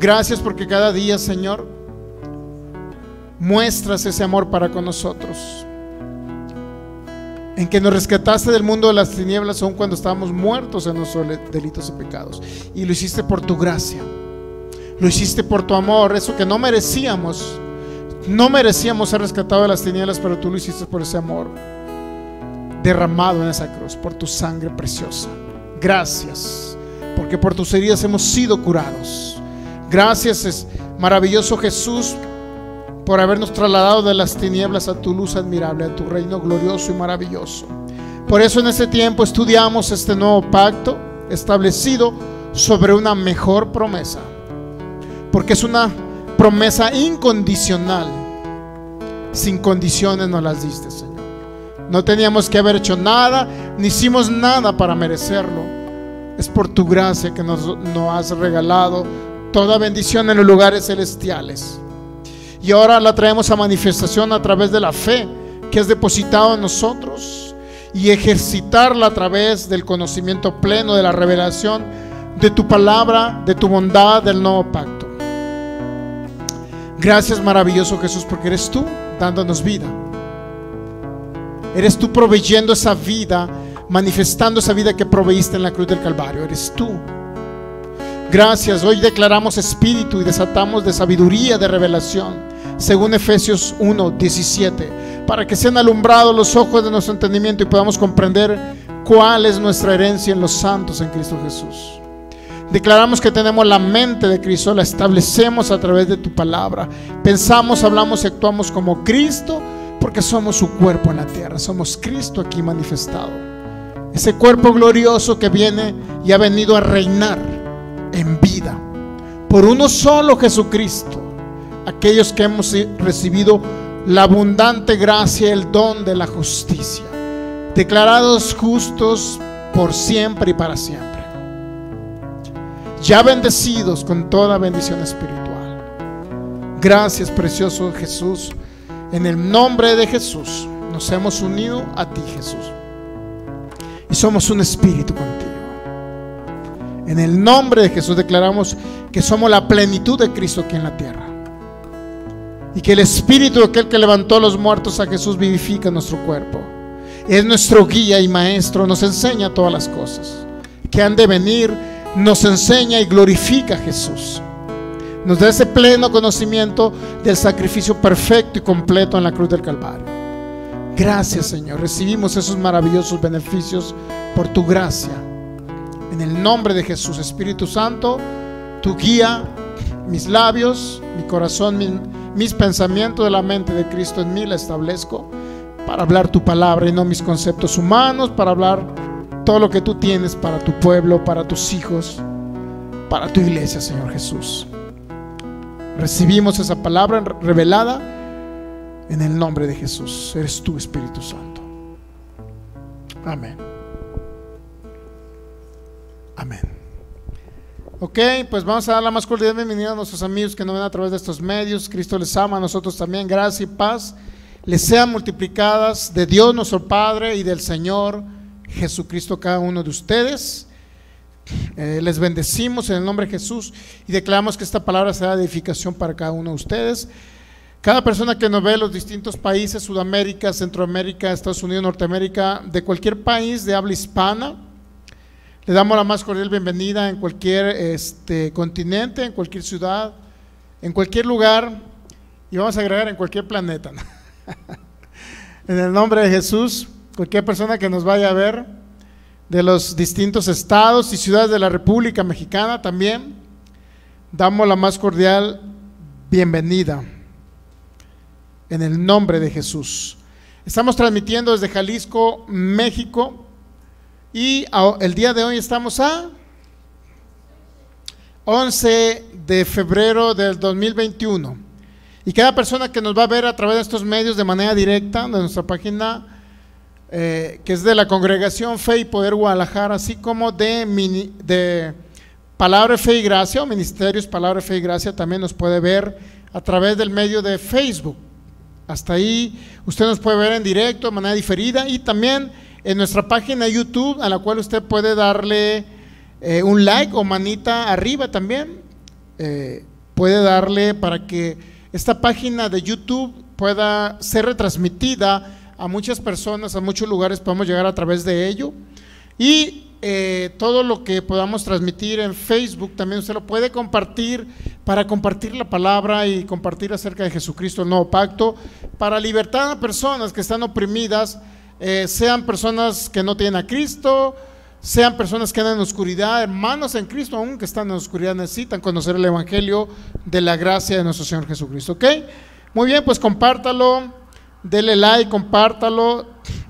Gracias porque cada día, Señor, muestras ese amor para con nosotros. En que nos rescataste del mundo de las tinieblas aun cuando estábamos muertos en nuestros delitos y pecados. Y lo hiciste por tu gracia. Lo hiciste por tu amor, eso que no merecíamos. No merecíamos ser rescatados de las tinieblas, pero tú lo hiciste por ese amor derramado en esa cruz, por tu sangre preciosa. Gracias, porque por tus heridas hemos sido curados. Gracias, maravilloso Jesús, por habernos trasladado de las tinieblas a tu luz admirable, a tu reino glorioso y maravilloso. Por eso en este tiempo estudiamos este nuevo pacto establecido sobre una mejor promesa, porque es una promesa incondicional. Sin condiciones nos las diste, Señor. No teníamos que haber hecho nada, ni hicimos nada para merecerlo. Es por tu gracia que nos, nos has regalado toda bendición en los lugares celestiales. Y ahora la traemos a manifestación a través de la fe que has depositado en nosotros y ejercitarla a través del conocimiento pleno de la revelación de tu palabra, de tu bondad, del nuevo pacto. Gracias maravilloso Jesús porque eres tú dándonos vida. Eres tú proveyendo esa vida, manifestando esa vida que proveíste en la cruz del Calvario. Eres tú. Gracias. Hoy declaramos espíritu y desatamos de sabiduría, de revelación, según Efesios 1, 17, para que sean alumbrados los ojos de nuestro entendimiento y podamos comprender cuál es nuestra herencia en los santos en Cristo Jesús. Declaramos que tenemos la mente de Cristo, la establecemos a través de tu palabra. Pensamos, hablamos y actuamos como Cristo porque somos su cuerpo en la tierra, somos Cristo aquí manifestado. Ese cuerpo glorioso que viene y ha venido a reinar en vida por uno solo Jesucristo. Aquellos que hemos recibido la abundante gracia el don de la justicia, declarados justos por siempre y para siempre. Ya bendecidos con toda bendición espiritual. Gracias, precioso Jesús. En el nombre de Jesús nos hemos unido a ti, Jesús. Y somos un espíritu contigo. En el nombre de Jesús declaramos que somos la plenitud de Cristo aquí en la tierra. Y que el espíritu aquel que levantó a los muertos a Jesús vivifica nuestro cuerpo. Es nuestro guía y maestro, nos enseña todas las cosas que han de venir, nos enseña y glorifica a Jesús. Nos da ese pleno conocimiento del sacrificio perfecto y completo en la cruz del Calvario. Gracias Señor, recibimos esos maravillosos beneficios por tu gracia. En el nombre de Jesús, Espíritu Santo, tu guía, mis labios, mi corazón, mis pensamientos de la mente de Cristo en mí la establezco para hablar tu palabra y no mis conceptos humanos, para hablar todo lo que tú tienes para tu pueblo, para tus hijos, para tu iglesia, Señor Jesús. Recibimos esa palabra revelada en el nombre de Jesús. Eres tú, Espíritu Santo. Amén. Amén. Ok, pues vamos a dar la más cordial bienvenida a nuestros amigos que nos ven a través de estos medios. Cristo les ama, a nosotros también. Gracia y paz les sean multiplicadas de Dios nuestro Padre y del Señor Jesucristo cada uno de ustedes. Eh, les bendecimos en el nombre de Jesús y declaramos que esta palabra será de edificación para cada uno de ustedes. Cada persona que nos ve los distintos países, Sudamérica, Centroamérica, Estados Unidos, Norteamérica, de cualquier país de habla hispana, le damos la más cordial bienvenida en cualquier este, continente, en cualquier ciudad, en cualquier lugar y vamos a agregar en cualquier planeta. en el nombre de Jesús, cualquier persona que nos vaya a ver, de los distintos estados y ciudades de la República Mexicana también. Damos la más cordial bienvenida en el nombre de Jesús. Estamos transmitiendo desde Jalisco, México, y el día de hoy estamos a 11 de febrero del 2021. Y cada persona que nos va a ver a través de estos medios de manera directa, de nuestra página eh, que es de la congregación Fe y Poder Guadalajara, así como de, de Palabra Fe y Gracia o Ministerios Palabra Fe y Gracia, también nos puede ver a través del medio de Facebook. Hasta ahí usted nos puede ver en directo, de manera diferida, y también en nuestra página YouTube, a la cual usted puede darle eh, un like o manita arriba también. Eh, puede darle para que esta página de YouTube pueda ser retransmitida a muchas personas, a muchos lugares, podemos llegar a través de ello. Y eh, todo lo que podamos transmitir en Facebook también usted lo puede compartir para compartir la palabra y compartir acerca de Jesucristo, el nuevo pacto, para libertar a personas que están oprimidas, eh, sean personas que no tienen a Cristo, sean personas que andan en oscuridad, hermanos en Cristo, aún que están en oscuridad, necesitan conocer el Evangelio de la gracia de nuestro Señor Jesucristo. ¿Ok? Muy bien, pues compártalo, dele like, compártalo,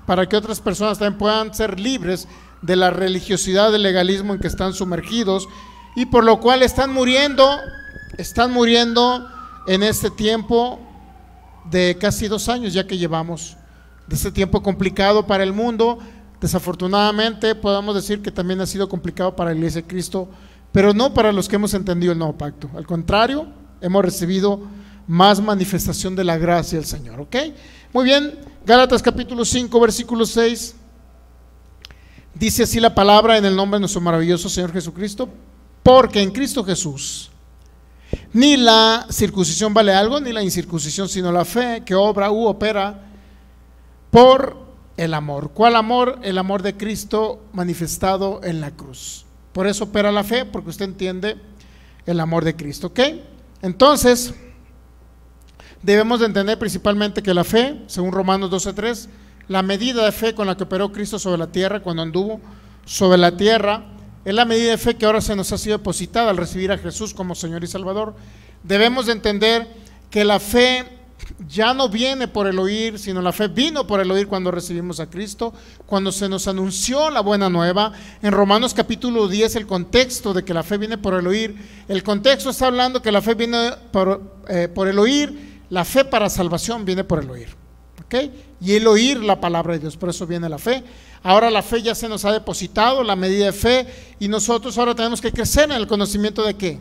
para que otras personas también puedan ser libres de la religiosidad, del legalismo en que están sumergidos y por lo cual están muriendo, están muriendo en este tiempo de casi dos años ya que llevamos, de este tiempo complicado para el mundo, Desafortunadamente podemos decir que también ha sido complicado para la Iglesia de Cristo, pero no para los que hemos entendido el nuevo pacto. Al contrario, hemos recibido más manifestación de la gracia del Señor. ¿Ok? Muy bien, Gálatas capítulo 5, versículo 6. Dice así la palabra en el nombre de nuestro maravilloso Señor Jesucristo, porque en Cristo Jesús ni la circuncisión vale algo, ni la incircuncisión, sino la fe que obra u opera por el amor. ¿Cuál amor? El amor de Cristo manifestado en la cruz. Por eso opera la fe, porque usted entiende el amor de Cristo. ¿Ok? Entonces, debemos de entender principalmente que la fe, según Romanos 12.3, la medida de fe con la que operó Cristo sobre la tierra cuando anduvo sobre la tierra, es la medida de fe que ahora se nos ha sido depositada al recibir a Jesús como Señor y Salvador. Debemos de entender que la fe ya no viene por el oír, sino la fe vino por el oír cuando recibimos a Cristo, cuando se nos anunció la buena nueva. En Romanos capítulo 10 el contexto de que la fe viene por el oír, el contexto está hablando que la fe viene por, eh, por el oír, la fe para salvación viene por el oír. ¿ok? Y el oír la palabra de Dios, por eso viene la fe. Ahora la fe ya se nos ha depositado, la medida de fe, y nosotros ahora tenemos que crecer en el conocimiento de qué?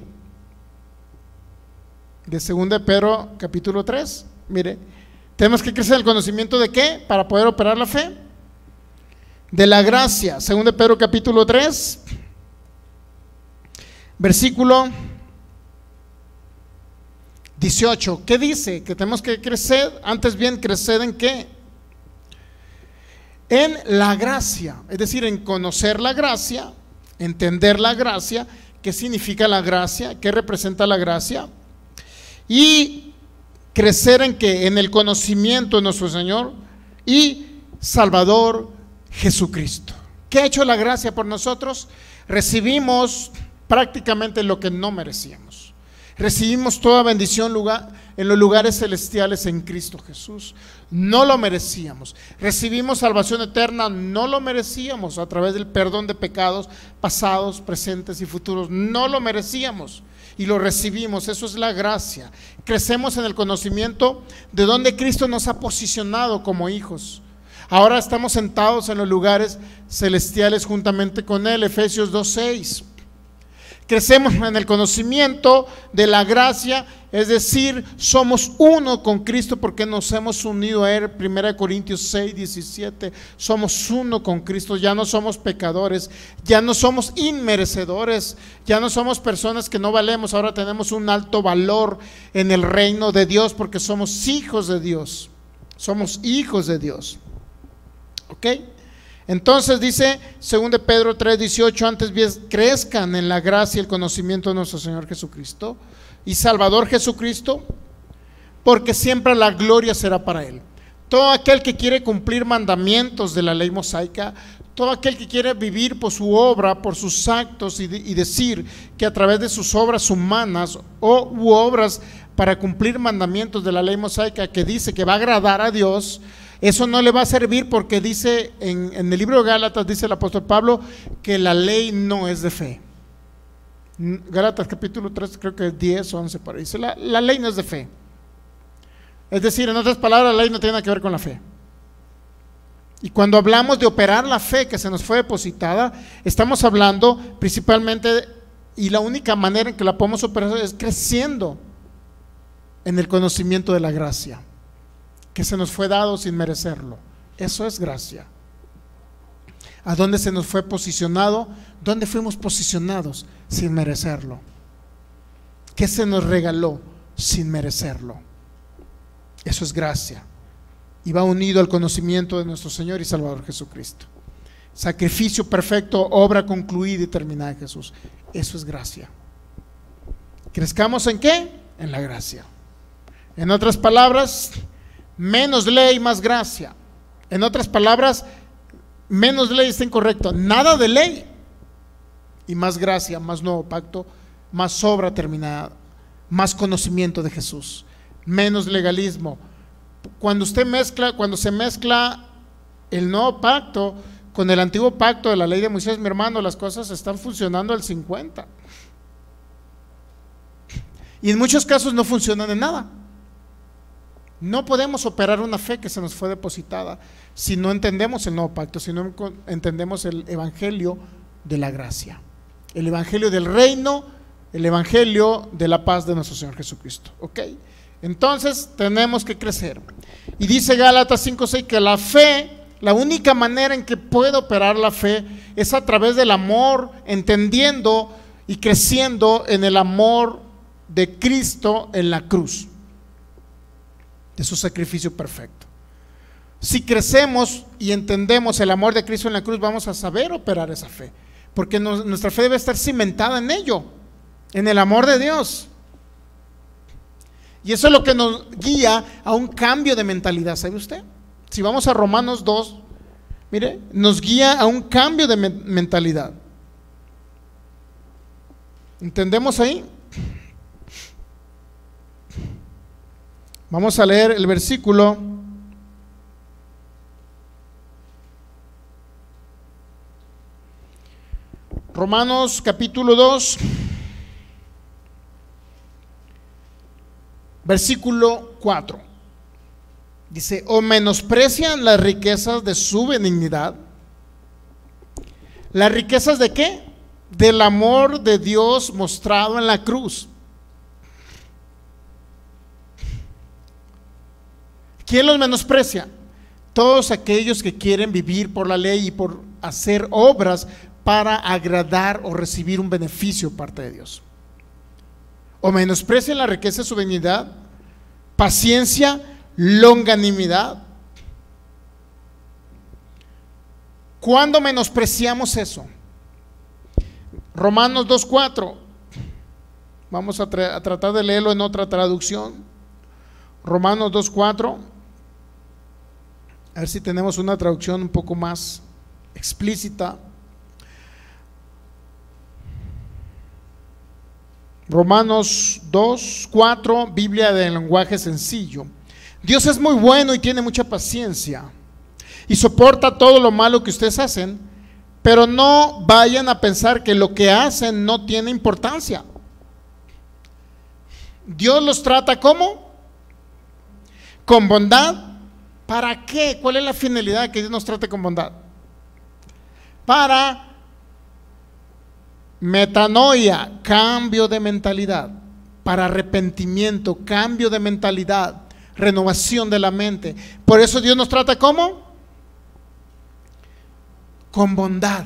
De 2 Pedro capítulo 3 Mire, tenemos que crecer el conocimiento de qué para poder operar la fe. De la gracia, según de Pedro capítulo 3, versículo 18. ¿Qué dice? Que tenemos que crecer, antes bien crecer en qué? En la gracia, es decir, en conocer la gracia, entender la gracia, qué significa la gracia, qué representa la gracia, y crecer en que en el conocimiento de nuestro Señor y Salvador Jesucristo. ¿Qué ha hecho la gracia por nosotros? Recibimos prácticamente lo que no merecíamos. Recibimos toda bendición en los lugares celestiales en Cristo Jesús. No lo merecíamos. Recibimos salvación eterna, no lo merecíamos a través del perdón de pecados pasados, presentes y futuros. No lo merecíamos y lo recibimos. Eso es la gracia. Crecemos en el conocimiento de donde Cristo nos ha posicionado como hijos. Ahora estamos sentados en los lugares celestiales juntamente con Él, Efesios 2.6. Crecemos en el conocimiento de la gracia, es decir, somos uno con Cristo porque nos hemos unido a Él. 1 Corintios 6, 17. Somos uno con Cristo, ya no somos pecadores, ya no somos inmerecedores, ya no somos personas que no valemos, ahora tenemos un alto valor en el reino de Dios porque somos hijos de Dios. Somos hijos de Dios. ¿Ok? Entonces dice, según de Pedro 3:18, antes bien crezcan en la gracia y el conocimiento de nuestro Señor Jesucristo y Salvador Jesucristo, porque siempre la gloria será para Él. Todo aquel que quiere cumplir mandamientos de la ley mosaica, todo aquel que quiere vivir por su obra, por sus actos y, decir que a través de sus obras humanas o obras para cumplir mandamientos de la ley mosaica que dice que va a agradar a Dios, eso no le va a servir porque dice en, el libro de Gálatas, dice el apóstol Pablo, que la ley no es de fe. Gálatas capítulo 3, creo que es 10 o 11 por ahí. Dice, la ley no es de fe. Es decir, en otras palabras, la ley no tiene nada que ver con la fe. Y cuando hablamos de operar la fe que se nos fue depositada, estamos hablando principalmente, y la única manera en que la podemos operar es creciendo en el conocimiento de la gracia que se nos fue dado sin merecerlo. Eso es gracia. ¿A dónde se nos fue posicionado? ¿Dónde fuimos posicionados sin merecerlo? que se nos regaló sin merecerlo. Eso es gracia. Y va unido al conocimiento de nuestro Señor y Salvador Jesucristo. Sacrificio perfecto, obra concluida y terminada Jesús. Eso es gracia. ¿Crezcamos en qué? En la gracia. En otras palabras, menos ley, más gracia. En otras palabras, menos ley está incorrecto. Nada de ley. Y más gracia, más nuevo pacto, más obra terminada, más conocimiento de Jesús, menos legalismo. Cuando usted mezcla, cuando se mezcla el nuevo pacto con el antiguo pacto de la ley de Moisés, mi hermano, las cosas están funcionando al 50. Y en muchos casos no funcionan en nada. No podemos operar una fe que se nos fue depositada si no entendemos el nuevo pacto, si no entendemos el evangelio de la gracia, el evangelio del reino, el evangelio de la paz de nuestro Señor Jesucristo. ¿Ok? Entonces tenemos que crecer. Y dice Gálatas 5:6 que la fe, la única manera en que puede operar la fe es a través del amor, entendiendo y creciendo en el amor de Cristo en la cruz, de su sacrificio perfecto. Si crecemos y entendemos el amor de Cristo en la cruz, vamos a saber operar esa fe, porque nuestra fe debe estar cimentada en ello, en el amor de Dios. Y eso es lo que nos guía a un cambio de mentalidad, ¿sabe usted? Si vamos a Romanos 2, mire, nos guía a un cambio de mentalidad. ¿Entendemos ahí? Vamos a leer el versículo. Romanos capítulo 2, versículo 4. Dice, o menosprecian las riquezas de su benignidad. ¿Las riquezas de qué? Del amor de Dios mostrado en la cruz ¿Quién los menosprecia? Todos aquellos que quieren vivir por la ley y por hacer obras para agradar o recibir un beneficio parte de Dios. O menosprecian la riqueza de su benignidad, paciencia, longanimidad. ¿Cuándo menospreciamos eso? Romanos 2.4. Vamos a, tratar de leerlo en otra traducción. Romanos 2.4. A ver si tenemos una traducción un poco más explícita. Romanos 2, 4, Biblia de lenguaje sencillo. Dios es muy bueno y tiene mucha paciencia y soporta todo lo malo que ustedes hacen, pero no vayan a pensar que lo que hacen no tiene importancia. Dios los trata como? Con bondad ¿Para qué? ¿Cuál es la finalidad que Dios nos trate con bondad? Para metanoia, cambio de mentalidad. Para arrepentimiento, cambio de mentalidad, renovación de la mente. Por eso Dios nos trata como? Con bondad.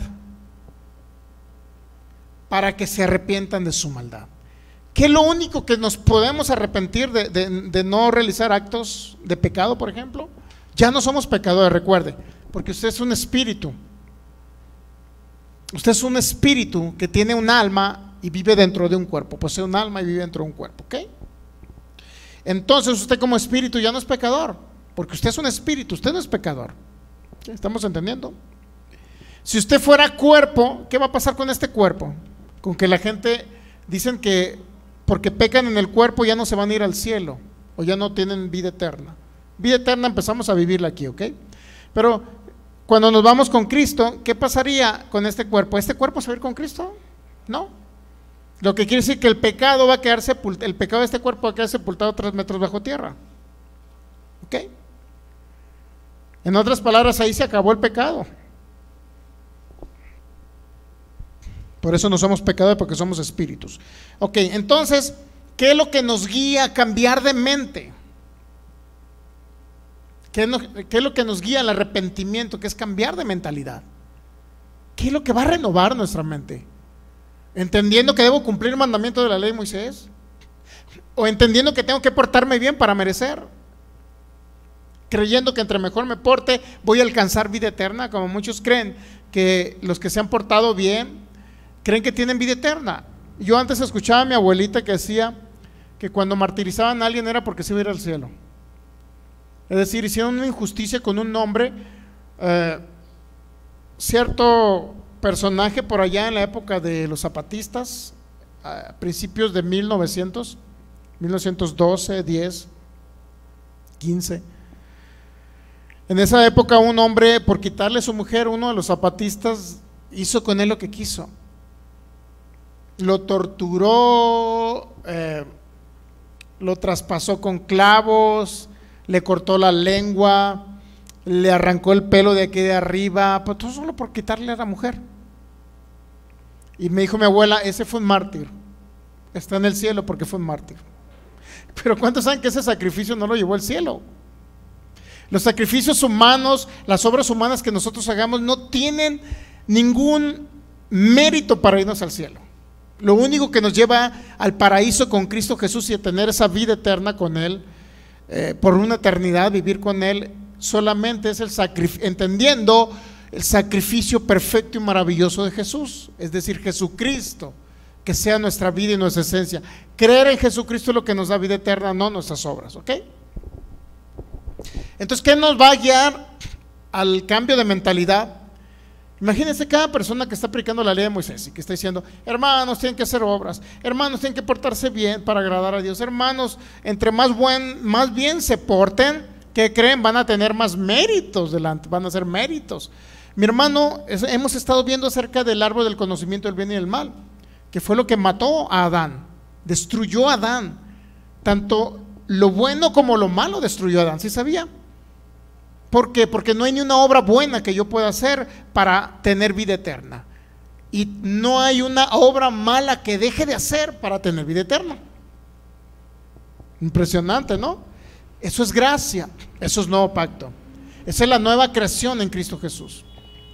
Para que se arrepientan de su maldad. ¿Qué es lo único que nos podemos arrepentir de, de no realizar actos de pecado, por ejemplo? Ya no somos pecadores, recuerde, porque usted es un espíritu. Usted es un espíritu que tiene un alma y vive dentro de un cuerpo. Posee un alma y vive dentro de un cuerpo, ¿ok? Entonces usted como espíritu ya no es pecador, porque usted es un espíritu, usted no es pecador. ¿Estamos entendiendo? Si usted fuera cuerpo, ¿qué va a pasar con este cuerpo? Con que la gente dicen que porque pecan en el cuerpo ya no se van a ir al cielo o ya no tienen vida eterna. Vida eterna empezamos a vivirla aquí, ¿ok? Pero cuando nos vamos con Cristo, ¿qué pasaría con este cuerpo? ¿Este cuerpo se va a ir con Cristo? No. Lo que quiere decir que el pecado va a quedar sepultado, el pecado de este cuerpo va a quedar sepultado tres metros bajo tierra. ¿Ok? En otras palabras, ahí se acabó el pecado. Por eso no somos pecadores, porque somos espíritus. Ok, entonces, ¿qué es lo que nos guía a cambiar de mente? ¿Qué es, lo que nos guía al arrepentimiento? Que es cambiar de mentalidad. ¿Qué es lo que va a renovar nuestra mente? Entendiendo que debo cumplir el mandamiento de la ley de Moisés. O entendiendo que tengo que portarme bien para merecer. Creyendo que entre mejor me porte voy a alcanzar vida eterna, como muchos creen que los que se han portado bien creen que tienen vida eterna. Yo antes escuchaba a mi abuelita que decía que cuando martirizaban a alguien era porque se iba a ir al cielo. Es decir, hicieron una injusticia con un nombre, eh, cierto personaje por allá en la época de los zapatistas, a principios de 1900, 1912, 10, 15. En esa época un hombre, por quitarle a su mujer, uno de los zapatistas hizo con él lo que quiso. Lo torturó, eh, lo traspasó con clavos, le cortó la lengua, le arrancó el pelo de aquí de arriba, pues todo solo por quitarle a la mujer. Y me dijo mi abuela, ese fue un mártir. Está en el cielo porque fue un mártir. Pero ¿cuántos saben que ese sacrificio no lo llevó al cielo? Los sacrificios humanos, las obras humanas que nosotros hagamos no tienen ningún mérito para irnos al cielo. Lo único que nos lleva al paraíso con Cristo Jesús y a tener esa vida eterna con Él eh, por una eternidad, vivir con Él, solamente es el sacrificio, entendiendo el sacrificio perfecto y maravilloso de Jesús, es decir, Jesucristo, que sea nuestra vida y nuestra esencia. Creer en Jesucristo es lo que nos da vida eterna, no nuestras obras, ¿ok? Entonces, ¿qué nos va a guiar al cambio de mentalidad? Imagínense cada persona que está aplicando la ley de Moisés y que está diciendo, hermanos, tienen que hacer obras, hermanos, tienen que portarse bien para agradar a Dios, hermanos, entre más, buen, más bien se porten, que creen van a tener más méritos delante, van a ser méritos. Mi hermano, hemos estado viendo acerca del árbol del conocimiento del bien y del mal, que fue lo que mató a Adán, destruyó a Adán. Tanto lo bueno como lo malo destruyó a Adán, ¿sí sabía? ¿Por qué? Porque no hay ni una obra buena que yo pueda hacer para tener vida eterna. Y no hay una obra mala que deje de hacer para tener vida eterna. Impresionante, ¿no? Eso es gracia, eso es nuevo pacto. Esa es la nueva creación en Cristo Jesús.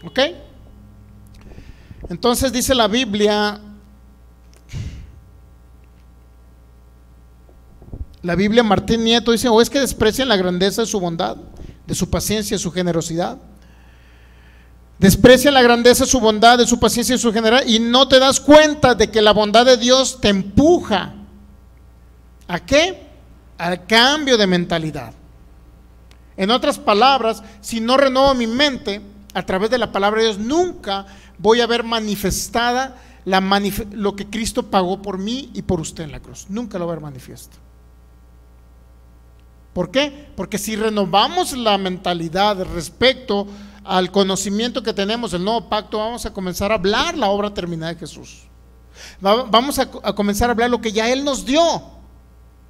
¿Ok? Entonces dice la Biblia, la Biblia Martín Nieto dice, o es que desprecian la grandeza de su bondad de su paciencia y su generosidad. Desprecia la grandeza, su bondad, de su paciencia y su generosidad y no te das cuenta de que la bondad de Dios te empuja. ¿A qué? Al cambio de mentalidad. En otras palabras, si no renuevo mi mente a través de la palabra de Dios, nunca voy a ver manifestada lo que Cristo pagó por mí y por usted en la cruz. Nunca lo voy a ver manifiesto. ¿Por qué? Porque si renovamos la mentalidad respecto al conocimiento que tenemos del nuevo pacto, vamos a comenzar a hablar la obra terminada de Jesús. Vamos a, comenzar a hablar lo que ya Él nos dio,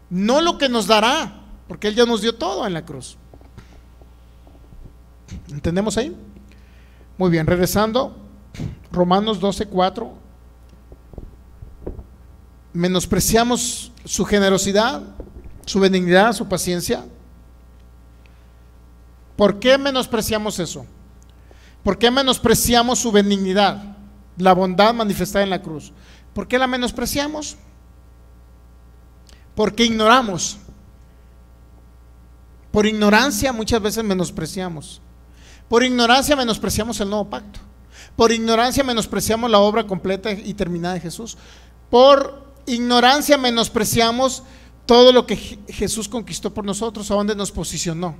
no lo que nos dará, porque Él ya nos dio todo en la cruz. ¿Entendemos ahí? Muy bien, regresando, Romanos 12, 4. Menospreciamos su generosidad, su benignidad, su paciencia. ¿Por qué menospreciamos eso? ¿Por qué menospreciamos su benignidad, la bondad manifestada en la cruz? ¿Por qué la menospreciamos? Porque ignoramos. Por ignorancia muchas veces menospreciamos. Por ignorancia menospreciamos el nuevo pacto. Por ignorancia menospreciamos la obra completa y terminada de Jesús. Por ignorancia menospreciamos todo lo que Jesús conquistó por nosotros, a dónde nos posicionó.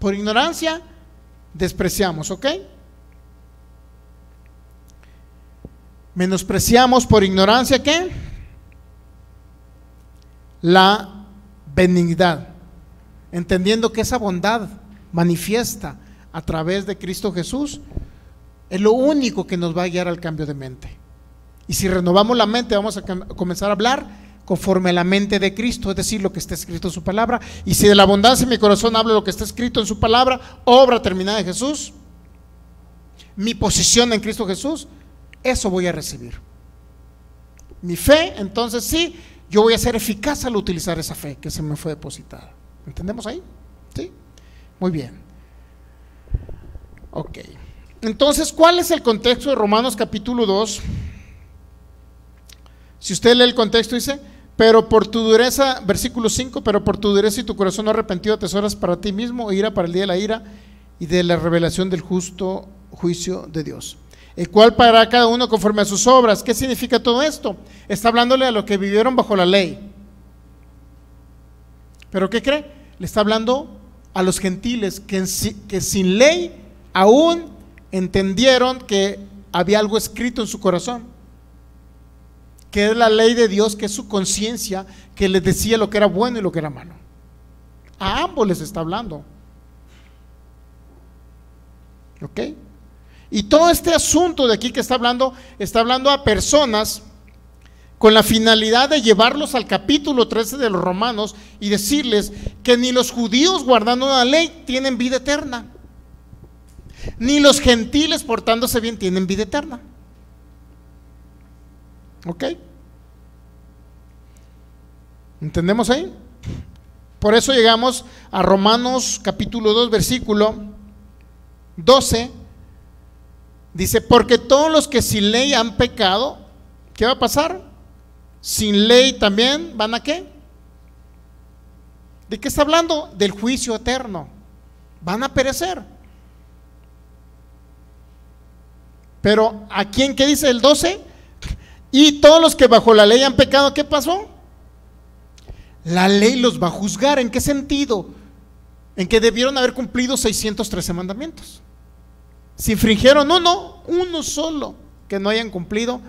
Por ignorancia, despreciamos, ¿ok? Menospreciamos por ignorancia, ¿qué? La benignidad, entendiendo que esa bondad manifiesta a través de Cristo Jesús es lo único que nos va a guiar al cambio de mente. Y si renovamos la mente, vamos a comenzar a hablar conforme a la mente de Cristo, es decir, lo que está escrito en su palabra. Y si de la abundancia de mi corazón hablo lo que está escrito en su palabra, obra terminada de Jesús, mi posición en Cristo Jesús, eso voy a recibir. Mi fe, entonces sí, yo voy a ser eficaz al utilizar esa fe que se me fue depositada. ¿Entendemos ahí? ¿Sí? Muy bien. Ok. Entonces, ¿cuál es el contexto de Romanos capítulo 2? Si usted lee el contexto, dice, Pero por tu dureza, versículo 5, pero por tu dureza y tu corazón no arrepentido atesoras para ti mismo ira para el día de la ira y de la revelación del justo juicio de Dios. El cual pagará cada uno conforme a sus obras. ¿Qué significa todo esto? Está hablándole a los que vivieron bajo la ley. ¿Pero qué cree? Le está hablando a los gentiles que, que sin ley aún entendieron que había algo escrito en su corazón, que es la ley de Dios, que es su conciencia, que les decía lo que era bueno y lo que era malo. A ambos les está hablando. ¿Ok? Y todo este asunto de aquí que está hablando, está hablando a personas con la finalidad de llevarlos al capítulo 13 de los Romanos y decirles que ni los judíos guardando la ley tienen vida eterna, ni los gentiles portándose bien tienen vida eterna. ¿Ok? ¿Entendemos ahí? Por eso llegamos a Romanos capítulo 2, versículo 12. Dice, porque todos los que sin ley han pecado, ¿qué va a pasar? Sin ley también van a qué? ¿De qué está hablando? Del juicio eterno. Van a perecer. Pero ¿a quién qué dice el 12? Y todos los que bajo la ley han pecado, ¿qué pasó? La ley los va a juzgar. ¿En qué sentido? En que debieron haber cumplido 613 mandamientos. Si infringieron uno, uno solo que no hayan cumplido,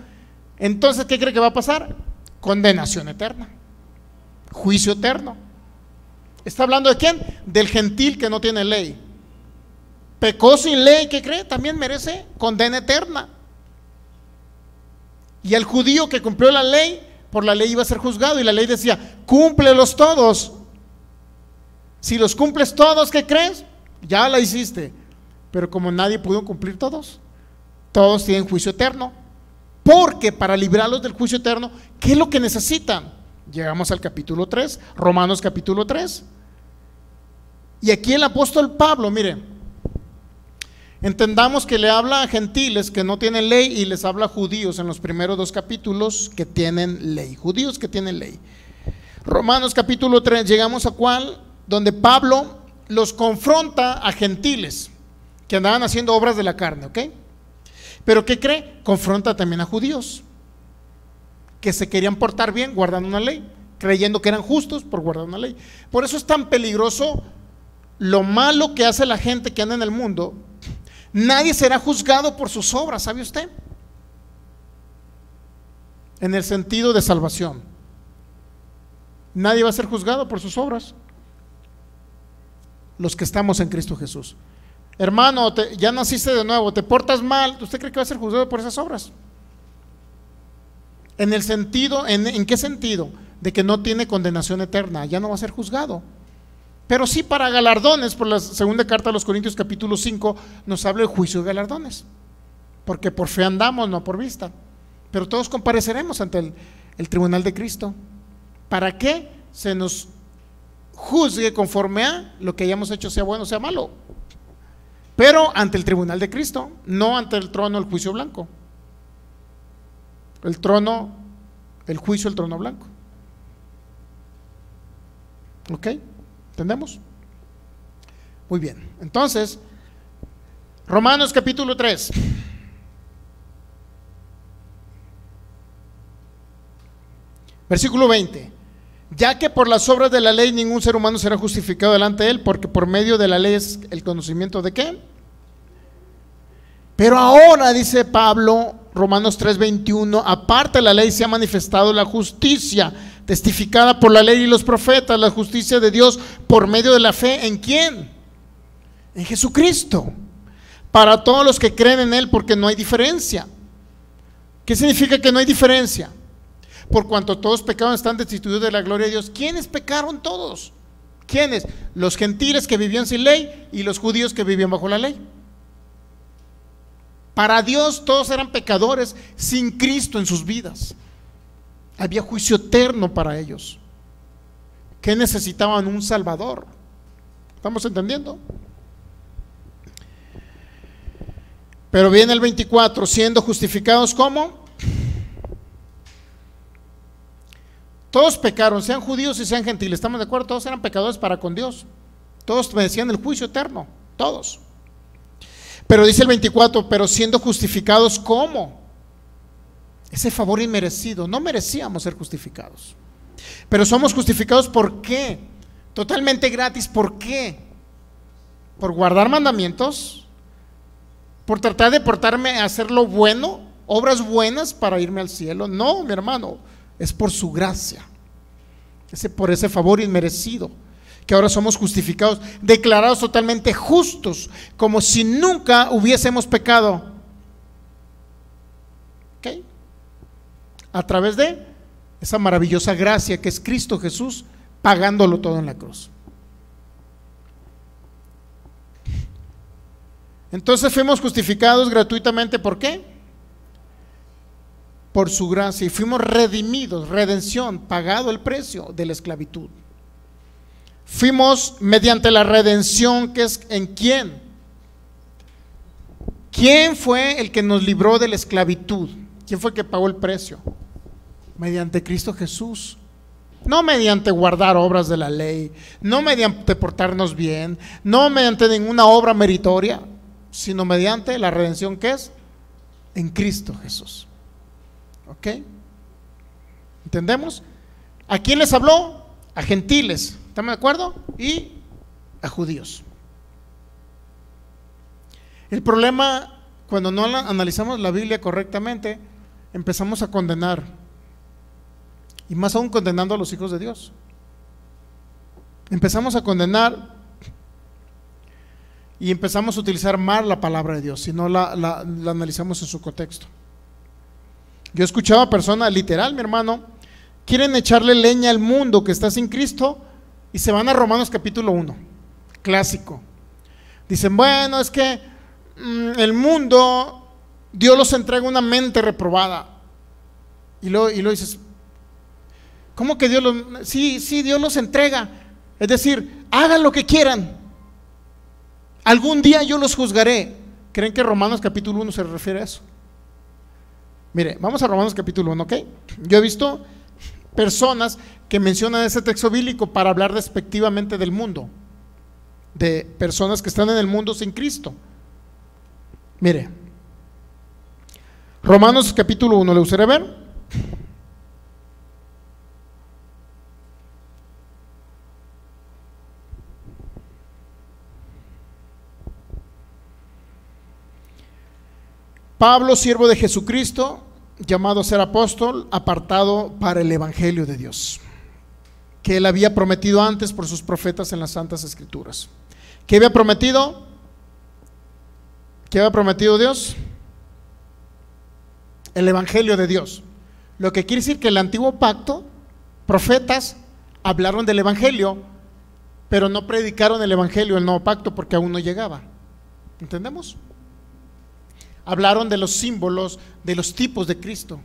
entonces ¿qué cree que va a pasar? Condenación eterna. Juicio eterno. ¿Está hablando de quién? Del gentil que no tiene ley. Pecó sin ley, ¿qué cree? También merece condena eterna. Y el judío que cumplió la ley, por la ley iba a ser juzgado y la ley decía, cúmplelos todos. Si los cumples todos, ¿qué crees? Ya la hiciste. Pero como nadie pudo cumplir todos, todos tienen juicio eterno. Porque para librarlos del juicio eterno, ¿qué es lo que necesitan? Llegamos al capítulo 3, Romanos capítulo 3. Y aquí el apóstol Pablo, mire, entendamos que le habla a gentiles que no tienen ley y les habla a judíos en los primeros dos capítulos que tienen ley, judíos que tienen ley. Romanos capítulo 3, llegamos a cuál, donde Pablo los confronta a gentiles que andaban haciendo obras de la carne, ¿ok? Pero ¿qué cree? Confronta también a judíos que se querían portar bien guardando una ley, creyendo que eran justos por guardar una ley. Por eso es tan peligroso lo malo que hace la gente que anda en el mundo. Nadie será juzgado por sus obras, ¿sabe usted? En el sentido de salvación. Nadie va a ser juzgado por sus obras. Los que estamos en Cristo Jesús. Hermano, ya naciste de nuevo, te portas mal, ¿usted cree que va a ser juzgado por esas obras? En el sentido, ¿en, qué sentido? De que no tiene condenación eterna, ya no va a ser juzgado. Pero sí para galardones, por la segunda carta a los Corintios capítulo 5 nos habla el juicio de galardones. Porque por fe andamos, no por vista. Pero todos compareceremos ante el, el tribunal de Cristo. ¿Para qué se nos juzgue conforme a lo que hayamos hecho, sea bueno o sea malo? Pero ante el tribunal de Cristo, no ante el trono del juicio blanco. El trono, el juicio, el trono blanco. ¿Ok? ¿Entendemos? Muy bien. Entonces, Romanos capítulo 3. Versículo 20. Ya que por las obras de la ley ningún ser humano será justificado delante de él, porque por medio de la ley es el conocimiento de qué? Pero ahora, dice Pablo, Romanos 3:21, aparte de la ley se ha manifestado la justicia, testificada por la ley y los profetas, la justicia de Dios por medio de la fe. ¿En quién? En Jesucristo. Para todos los que creen en Él, porque no hay diferencia. ¿Qué significa que no hay diferencia? Por cuanto todos pecaron, están destituidos de la gloria de Dios. ¿Quiénes pecaron todos? ¿Quiénes? Los gentiles que vivían sin ley y los judíos que vivían bajo la ley. Para Dios todos eran pecadores sin Cristo en sus vidas. Había juicio eterno para ellos. Que necesitaban un Salvador. ¿Estamos entendiendo? Pero viene el 24, siendo justificados como Todos pecaron, sean judíos y sean gentiles. ¿Estamos de acuerdo? Todos eran pecadores para con Dios. Todos merecían el juicio eterno. Todos. Pero dice el 24, pero siendo justificados, ¿cómo? Ese favor inmerecido. No merecíamos ser justificados. Pero somos justificados ¿por qué? Totalmente gratis. ¿Por qué? Por guardar mandamientos. Por tratar de portarme a hacer lo bueno. Obras buenas para irme al cielo. No, mi hermano es por su gracia, ese, por ese favor inmerecido, que ahora somos justificados, declarados totalmente justos, como si nunca hubiésemos pecado. ¿Ok? A través de esa maravillosa gracia que es Cristo Jesús, pagándolo todo en la cruz. Entonces fuimos justificados gratuitamente, ¿por qué? por su gracia y fuimos redimidos, redención, pagado el precio de la esclavitud. Fuimos mediante la redención que es en quién. ¿Quién fue el que nos libró de la esclavitud? ¿Quién fue que pagó el precio? Mediante Cristo Jesús. No mediante guardar obras de la ley, no mediante portarnos bien, no mediante ninguna obra meritoria, sino mediante la redención que es en Cristo Jesús. ¿Ok? ¿Entendemos? ¿A quién les habló? A gentiles, ¿estamos de acuerdo? Y a judíos. El problema, cuando no analizamos la Biblia correctamente, empezamos a condenar. Y más aún condenando a los hijos de Dios. Empezamos a condenar y empezamos a utilizar mal la palabra de Dios si no la, la analizamos en su contexto. Yo he escuchado a personas, literal, mi hermano, quieren echarle leña al mundo que está sin Cristo y se van a Romanos capítulo 1, clásico. Dicen, bueno, es que mm, el mundo, Dios los entrega una mente reprobada. Y luego, y lo dices, ¿cómo que Dios los... Sí, sí, Dios los entrega. Es decir, hagan lo que quieran. Algún día yo los juzgaré. ¿Creen que Romanos capítulo 1 se refiere a eso? Mire, vamos a Romanos capítulo 1, ¿ok? Yo he visto personas que mencionan ese texto bíblico para hablar despectivamente del mundo, de personas que están en el mundo sin Cristo. Mire, Romanos capítulo 1, ¿le gustaría ver? Pablo, siervo de Jesucristo, llamado a ser apóstol, apartado para el Evangelio de Dios, que él había prometido antes por sus profetas en las Santas Escrituras. ¿Qué había prometido? ¿Qué había prometido Dios? El Evangelio de Dios. Lo que quiere decir que el antiguo pacto, profetas hablaron del Evangelio, pero no predicaron el Evangelio, el nuevo pacto, porque aún no llegaba. ¿Entendemos? hablaron de los símbolos, de los tipos de Cristo,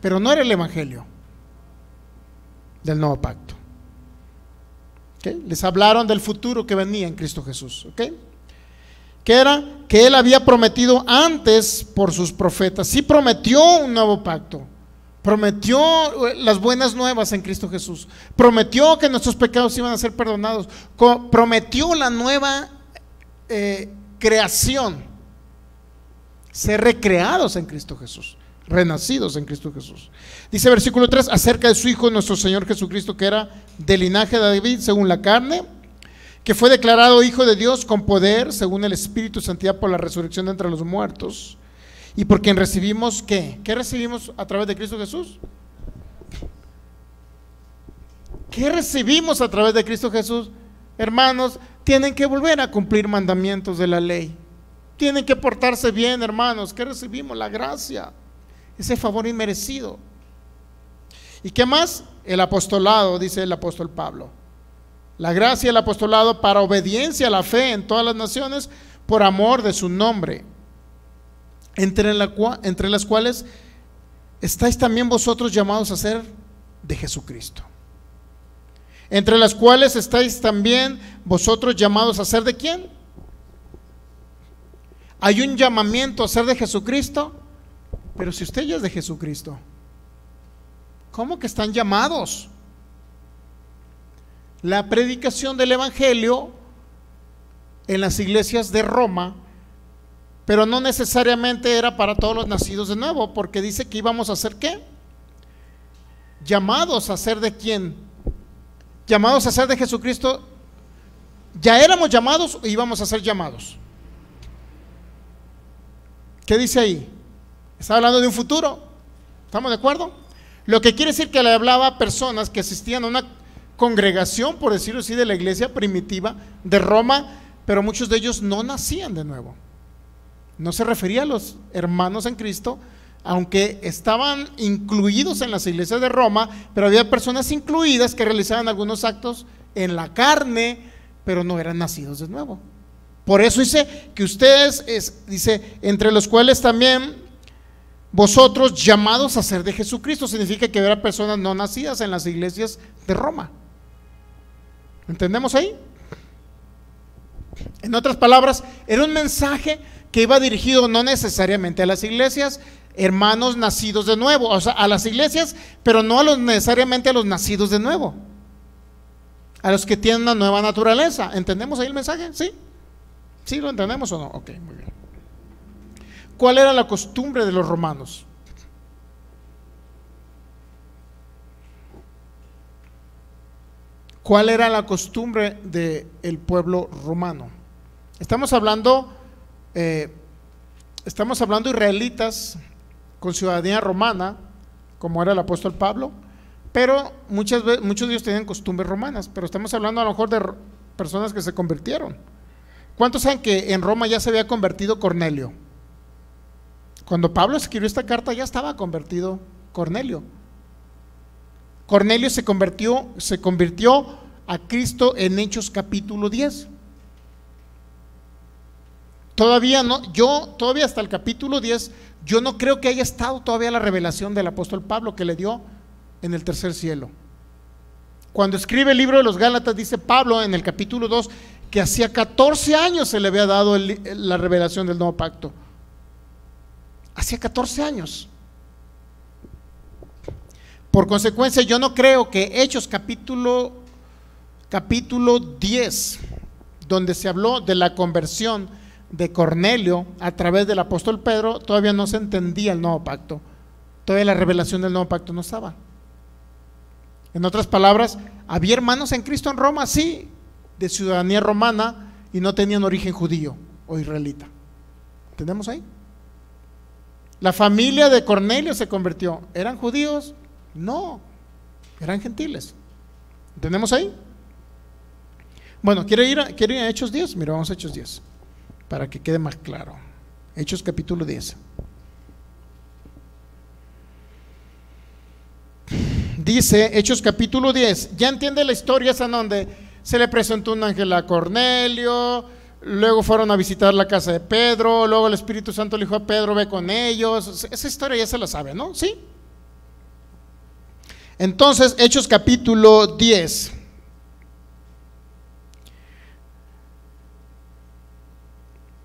pero no era el Evangelio del nuevo pacto. Les hablaron del futuro que venía en Cristo Jesús. ¿okay? Que era que Él había prometido antes por sus profetas. Sí prometió un nuevo pacto. Prometió eh, las buenas nuevas en Cristo Jesús. Prometió que nuestros pecados iban a ser perdonados. Prometió la nueva eh, creación ser recreados en Cristo Jesús, renacidos en Cristo Jesús. Dice versículo 3 acerca de su Hijo nuestro Señor Jesucristo, que era del linaje de David según la carne, que fue declarado Hijo de Dios con poder según el Espíritu Santidad por la resurrección de entre los muertos, y por quien recibimos qué? ¿Qué recibimos a través de Cristo Jesús? ¿Qué recibimos a través de Cristo Jesús? Hermanos, tienen que volver a cumplir mandamientos de la ley. Tienen que portarse bien, hermanos, que recibimos la gracia, ese favor inmerecido. ¿Y qué más? El apostolado, dice el apóstol Pablo. La gracia del apostolado para obediencia a la fe en todas las naciones por amor de su nombre, entre, entre las cuales estáis también vosotros llamados a ser de Jesucristo. Entre las cuales estáis también vosotros llamados a ser de quién? Hay un llamamiento a ser de Jesucristo, pero si usted ya es de Jesucristo, ¿Cómo que están llamados? La predicación del Evangelio en las iglesias de Roma, pero no necesariamente era para todos los nacidos de nuevo, porque dice que íbamos a ser qué? Llamados a ser de quién? Llamados a ser de Jesucristo. ¿Ya éramos llamados o íbamos a ser llamados? ¿Qué dice ahí? Está hablando de un futuro. ¿Estamos de acuerdo? Lo que quiere decir que le hablaba a personas que asistían a una congregación, por decirlo así, de la iglesia primitiva de Roma, pero muchos de ellos no nacían de nuevo. No se refería a los hermanos en Cristo, aunque estaban incluidos en las iglesias de Roma, pero había personas incluidas que realizaban algunos actos en la carne, pero no eran nacidos de nuevo. Por eso dice que ustedes, es, dice, entre los cuales también vosotros llamados a ser de Jesucristo, significa que habrá personas no nacidas en las iglesias de Roma. ¿Entendemos ahí? En otras palabras, era un mensaje que iba dirigido no necesariamente a las iglesias, hermanos nacidos de nuevo, o sea, a las iglesias, pero no a los, necesariamente a los nacidos de nuevo, a los que tienen una nueva naturaleza. ¿Entendemos ahí el mensaje? ¿Sí? ¿Sí lo entendemos o no? Ok, muy bien. ¿Cuál era la costumbre de los romanos? ¿Cuál era la costumbre del pueblo romano? Estamos hablando, eh, estamos hablando israelitas con ciudadanía romana, como era el apóstol Pablo, pero muchas veces, muchos de ellos tenían costumbres romanas, pero estamos hablando a lo mejor de personas que se convirtieron. ¿Cuántos saben que en Roma ya se había convertido Cornelio? Cuando Pablo escribió esta carta ya estaba convertido Cornelio. Cornelio se convirtió, se convirtió a Cristo en Hechos capítulo 10. Todavía no, yo todavía hasta el capítulo 10, yo no creo que haya estado todavía la revelación del apóstol Pablo que le dio en el tercer cielo. Cuando escribe el libro de los Gálatas, dice Pablo en el capítulo 2 que hacía 14 años se le había dado la revelación del nuevo pacto. Hacía 14 años. Por consecuencia, yo no creo que Hechos capítulo, capítulo 10, donde se habló de la conversión de Cornelio a través del apóstol Pedro, todavía no se entendía el nuevo pacto. Todavía la revelación del nuevo pacto no estaba. En otras palabras, había hermanos en Cristo en Roma, sí, de ciudadanía romana y no tenían origen judío o israelita. ¿Tenemos ahí? La familia de Cornelio se convirtió. ¿Eran judíos? No, eran gentiles. ¿Tenemos ahí? Bueno, ¿quiere ir, a, ir a Hechos 10? Mira, vamos a Hechos 10, para que quede más claro. Hechos capítulo 10. Dice Hechos capítulo 10. Ya entiende la historia esa donde se le presentó un ángel a Cornelio, luego fueron a visitar la casa de Pedro, luego el Espíritu Santo le dijo a Pedro, ve con ellos. Esa historia ya se la sabe, ¿no? Sí. Entonces, Hechos capítulo 10.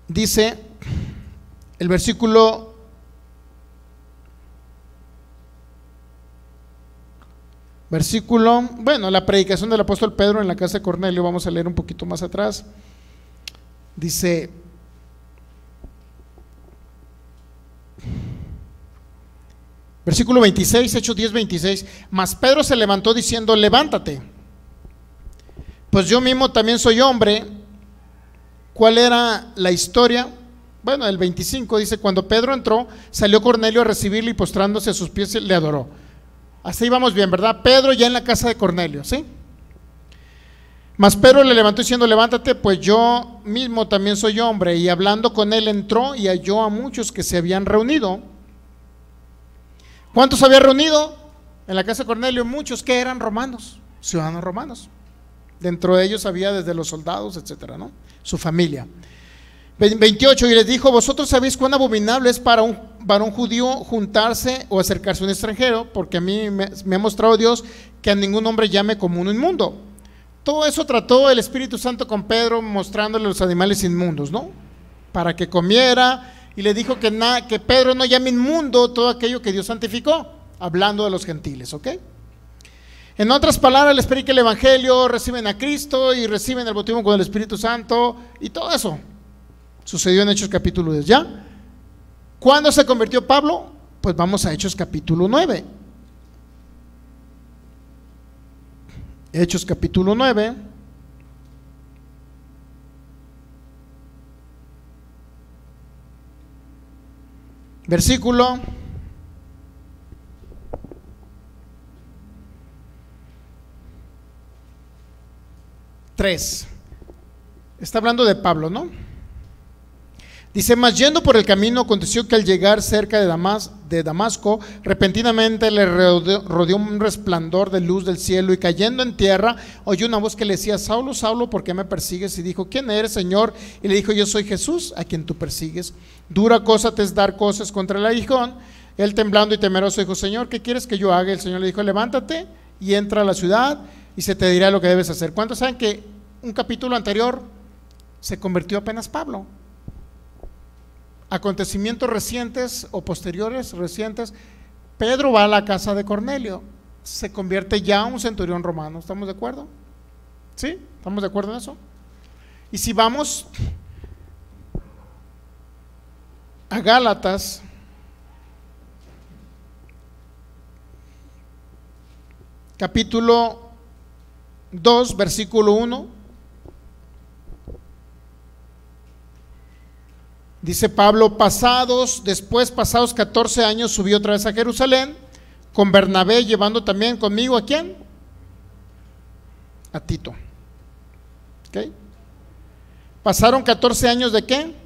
Dice el versículo Versículo, bueno, la predicación del apóstol Pedro en la casa de Cornelio, vamos a leer un poquito más atrás. Dice, versículo 26, Hechos 10, 26, mas Pedro se levantó diciendo, levántate, pues yo mismo también soy hombre. ¿Cuál era la historia? Bueno, el 25 dice, cuando Pedro entró, salió Cornelio a recibirle y postrándose a sus pies le adoró. Así vamos bien, ¿verdad? Pedro ya en la casa de Cornelio, ¿sí? Mas Pedro le levantó diciendo, levántate, pues yo mismo también soy hombre. Y hablando con él entró y halló a muchos que se habían reunido. ¿Cuántos había reunido? En la casa de Cornelio, muchos que eran romanos, ciudadanos romanos. Dentro de ellos había desde los soldados, etcétera, ¿no? Su familia. 28, y les dijo, vosotros sabéis cuán abominable es para un varón judío juntarse o acercarse a un extranjero, porque a mí me, ha mostrado Dios que a ningún hombre llame como un inmundo. Todo eso trató el Espíritu Santo con Pedro mostrándole los animales inmundos, ¿no? Para que comiera y le dijo que, que Pedro no llame inmundo todo aquello que Dios santificó. hablando de los gentiles, ¿ok? En otras palabras, les predica el Evangelio, reciben a Cristo y reciben el bautismo con el Espíritu Santo y todo eso. Sucedió en Hechos capítulo 10, ¿ya? ¿Cuándo se convirtió Pablo? Pues vamos a Hechos capítulo 9. Hechos capítulo 9. Versículo 3. Está hablando de Pablo, ¿no? Dice, más yendo por el camino, aconteció que al llegar cerca de, de Damasco, repentinamente le rodeó, un resplandor de luz del cielo y cayendo en tierra, oyó una voz que le decía, Saulo, Saulo, ¿por qué me persigues? Y dijo, ¿quién eres, Señor? Y le dijo, yo soy Jesús, a quien tú persigues. Dura cosa te es dar cosas contra el aguijón. Él temblando y temeroso dijo, Señor, ¿qué quieres que yo haga? El Señor le dijo, levántate y entra a la ciudad y se te dirá lo que debes hacer. ¿Cuántos saben que un capítulo anterior se convirtió apenas Pablo? acontecimientos recientes o posteriores, recientes, Pedro va a la casa de Cornelio, se convierte ya un centurión romano, ¿estamos de acuerdo? ¿Sí? ¿Estamos de acuerdo en eso? Y si vamos a Gálatas, capítulo 2, versículo 1, Dice Pablo, pasados, después pasados 14 años, subí otra vez a Jerusalén con Bernabé, llevando también conmigo a quién? A Tito. ¿Ok? Pasaron 14 años de qué?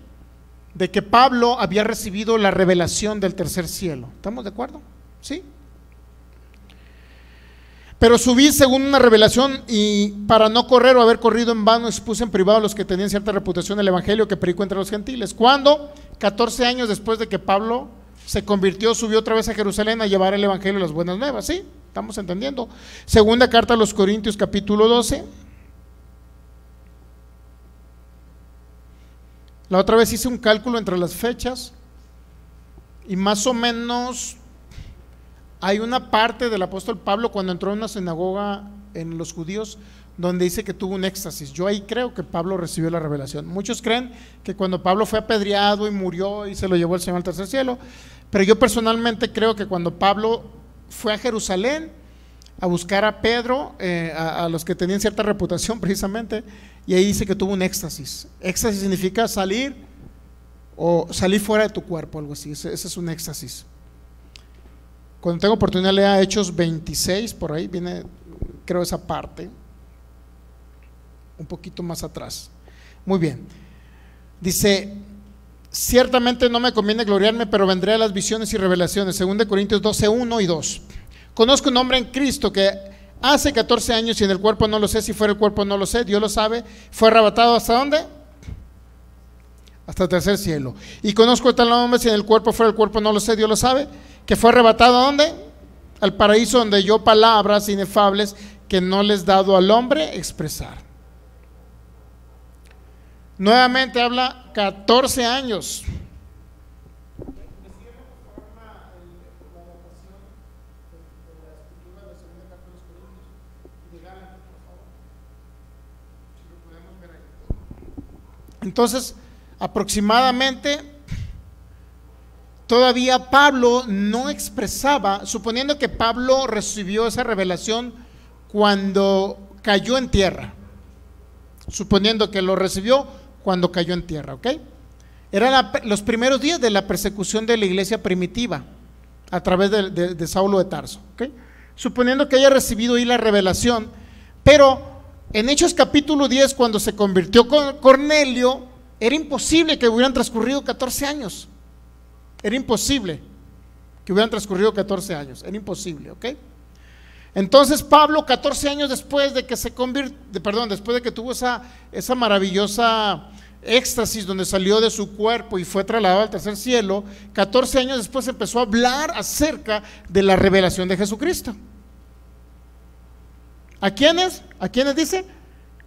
De que Pablo había recibido la revelación del tercer cielo. ¿Estamos de acuerdo? ¿Sí? Pero subí según una revelación y para no correr o haber corrido en vano expuse en privado a los que tenían cierta reputación del Evangelio que predicó entre los gentiles. Cuando, 14 años después de que Pablo se convirtió, subió otra vez a Jerusalén a llevar el Evangelio y las buenas nuevas. ¿Sí? ¿Estamos entendiendo? Segunda carta a los Corintios capítulo 12. La otra vez hice un cálculo entre las fechas y más o menos hay una parte del apóstol Pablo cuando entró en una sinagoga en los judíos donde dice que tuvo un éxtasis. Yo ahí creo que Pablo recibió la revelación. Muchos creen que cuando Pablo fue apedreado y murió y se lo llevó el Señor al tercer cielo, pero yo personalmente creo que cuando Pablo fue a Jerusalén a buscar a Pedro, eh, a, los que tenían cierta reputación precisamente, y ahí dice que tuvo un éxtasis. Éxtasis significa salir o salir fuera de tu cuerpo, algo así. ese es un éxtasis. Cuando tengo oportunidad lea Hechos 26, por ahí viene, creo, esa parte, un poquito más atrás. Muy bien. Dice, ciertamente no me conviene gloriarme, pero vendré a las visiones y revelaciones. 2 Corintios 12, 1 y 2. Conozco un hombre en Cristo que hace 14 años y en el cuerpo no lo sé, si fuera el cuerpo no lo sé, Dios lo sabe, fue arrebatado hasta dónde? Hasta el tercer cielo. Y conozco a tal hombre, si en el cuerpo fuera el cuerpo no lo sé, Dios lo sabe, que fue arrebatado a dónde? Al paraíso donde yo palabras inefables que no les dado al hombre expresar. Nuevamente habla 14 años. Entonces, aproximadamente todavía Pablo no expresaba, suponiendo que Pablo recibió esa revelación cuando cayó en tierra, suponiendo que lo recibió cuando cayó en tierra, ¿ok? Eran los primeros días de la persecución de la iglesia primitiva a través de, Saulo de Tarso, ¿ok? Suponiendo que haya recibido ahí la revelación, pero en Hechos capítulo 10, cuando se convirtió con Cornelio, era imposible que hubieran transcurrido 14 años. Era imposible que hubieran transcurrido 14 años, era imposible, ¿ok? Entonces Pablo, 14 años después de que se convirtió, perdón, después de que tuvo esa, esa maravillosa éxtasis donde salió de su cuerpo y fue trasladado al tercer cielo, 14 años después empezó a hablar acerca de la revelación de Jesucristo. ¿A quiénes? ¿A quiénes dice?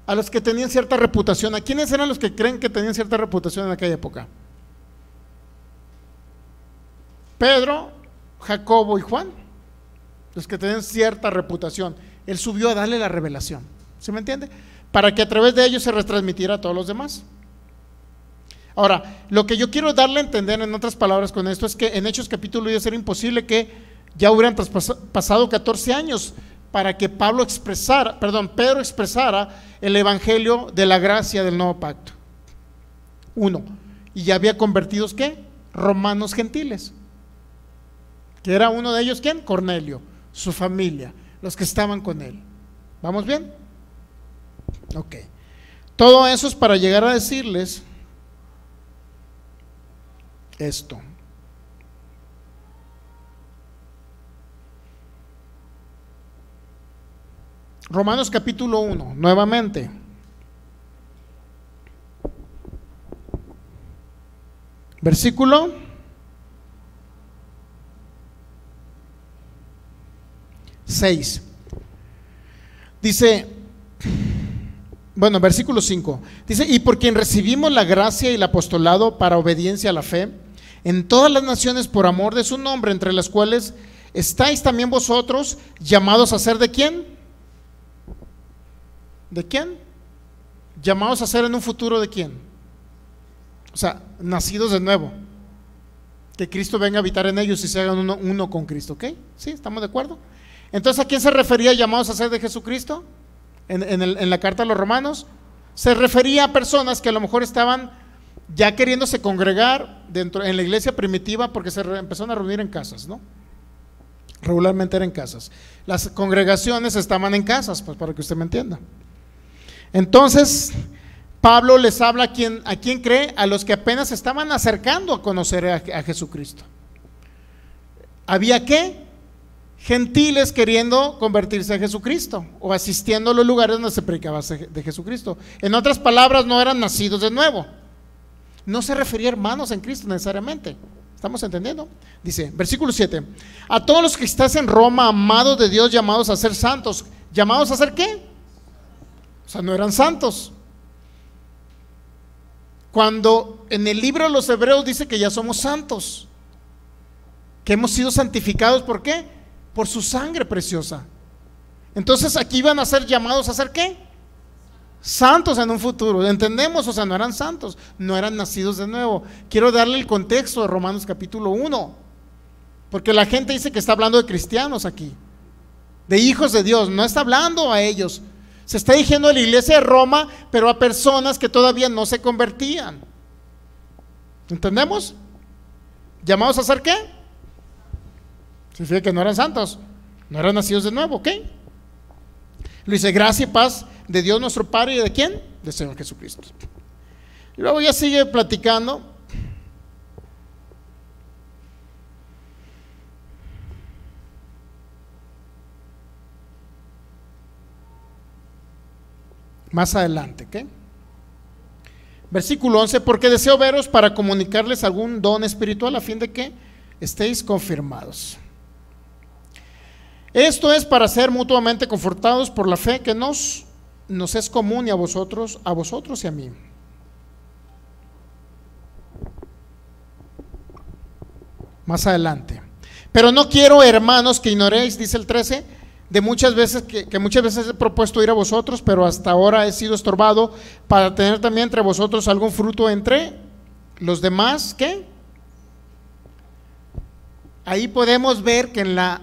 A los que tenían cierta reputación. ¿A quiénes eran los que creen que tenían cierta reputación en aquella época? Pedro, Jacobo y Juan. los que tienen cierta reputación. Él subió a darle la revelación. ¿Se me entiende? Para que a través de ellos se retransmitiera a todos los demás. Ahora, lo que yo quiero darle a entender en otras palabras con esto es que en Hechos capítulo 10 era imposible que ya hubieran pasado 14 años para que Pablo expresara, perdón, Pedro expresara el evangelio de la gracia del nuevo pacto. Uno, y ya había convertidos qué? Romanos gentiles. Que era uno de ellos quién? Cornelio, su familia, los que estaban con él. ¿Vamos bien? Ok. Todo eso es para llegar a decirles esto. Romanos capítulo 1, nuevamente. Versículo 6. Dice, bueno, versículo 5. Dice, y por quien recibimos la gracia y el apostolado para obediencia a la fe, en todas las naciones por amor de su nombre, entre las cuales estáis también vosotros llamados a ser de quién? ¿De quién? Llamados a ser en un futuro de quién? O sea, nacidos de nuevo. Que Cristo venga a habitar en ellos y se hagan uno, uno con Cristo, ¿ok? ¿Sí? ¿Estamos de acuerdo? Entonces, ¿a quién se refería llamados a ser de Jesucristo? En, la carta a los romanos. Se refería a personas que a lo mejor estaban ya queriéndose congregar dentro, en la iglesia primitiva porque se empezaron a reunir en casas, ¿no? Regularmente eran en casas. Las congregaciones estaban en casas, pues para que usted me entienda. Entonces, Pablo les habla a quien, a quien cree, a los que apenas estaban acercando a conocer a, Jesucristo. ¿Había qué? gentiles queriendo convertirse a Jesucristo o asistiendo a los lugares donde se predicaba de Jesucristo. En otras palabras, no eran nacidos de nuevo. No se refería a hermanos en Cristo necesariamente. ¿Estamos entendiendo? Dice, versículo 7. A todos los que estás en Roma, amados de Dios, llamados a ser santos. ¿Llamados a ser qué? O sea, no eran santos. Cuando en el libro de los Hebreos dice que ya somos santos. Que hemos sido santificados, ¿por qué? por su sangre preciosa. Entonces aquí iban a ser llamados a ser qué? Santos en un futuro. ¿Entendemos? O sea, no eran santos, no eran nacidos de nuevo. Quiero darle el contexto de Romanos capítulo 1. Porque la gente dice que está hablando de cristianos aquí, de hijos de Dios, no está hablando a ellos. Se está diciendo a la iglesia de Roma, pero a personas que todavía no se convertían. ¿Entendemos? ¿Llamados a ser qué? Significa que no eran santos, no eran nacidos de nuevo, ¿ok? Lo dice, gracia y paz de Dios nuestro Padre y de quién? De Señor Jesucristo. Y luego ya sigue platicando. Más adelante, ¿ok? Versículo 11, porque deseo veros para comunicarles algún don espiritual a fin de que estéis confirmados. Esto es para ser mutuamente confortados por la fe que nos, nos es común y a vosotros, a vosotros y a mí. Más adelante. Pero no quiero, hermanos, que ignoréis, dice el 13, de muchas veces que, muchas veces he propuesto ir a vosotros, pero hasta ahora he sido estorbado para tener también entre vosotros algún fruto entre los demás, ¿qué? Ahí podemos ver que en la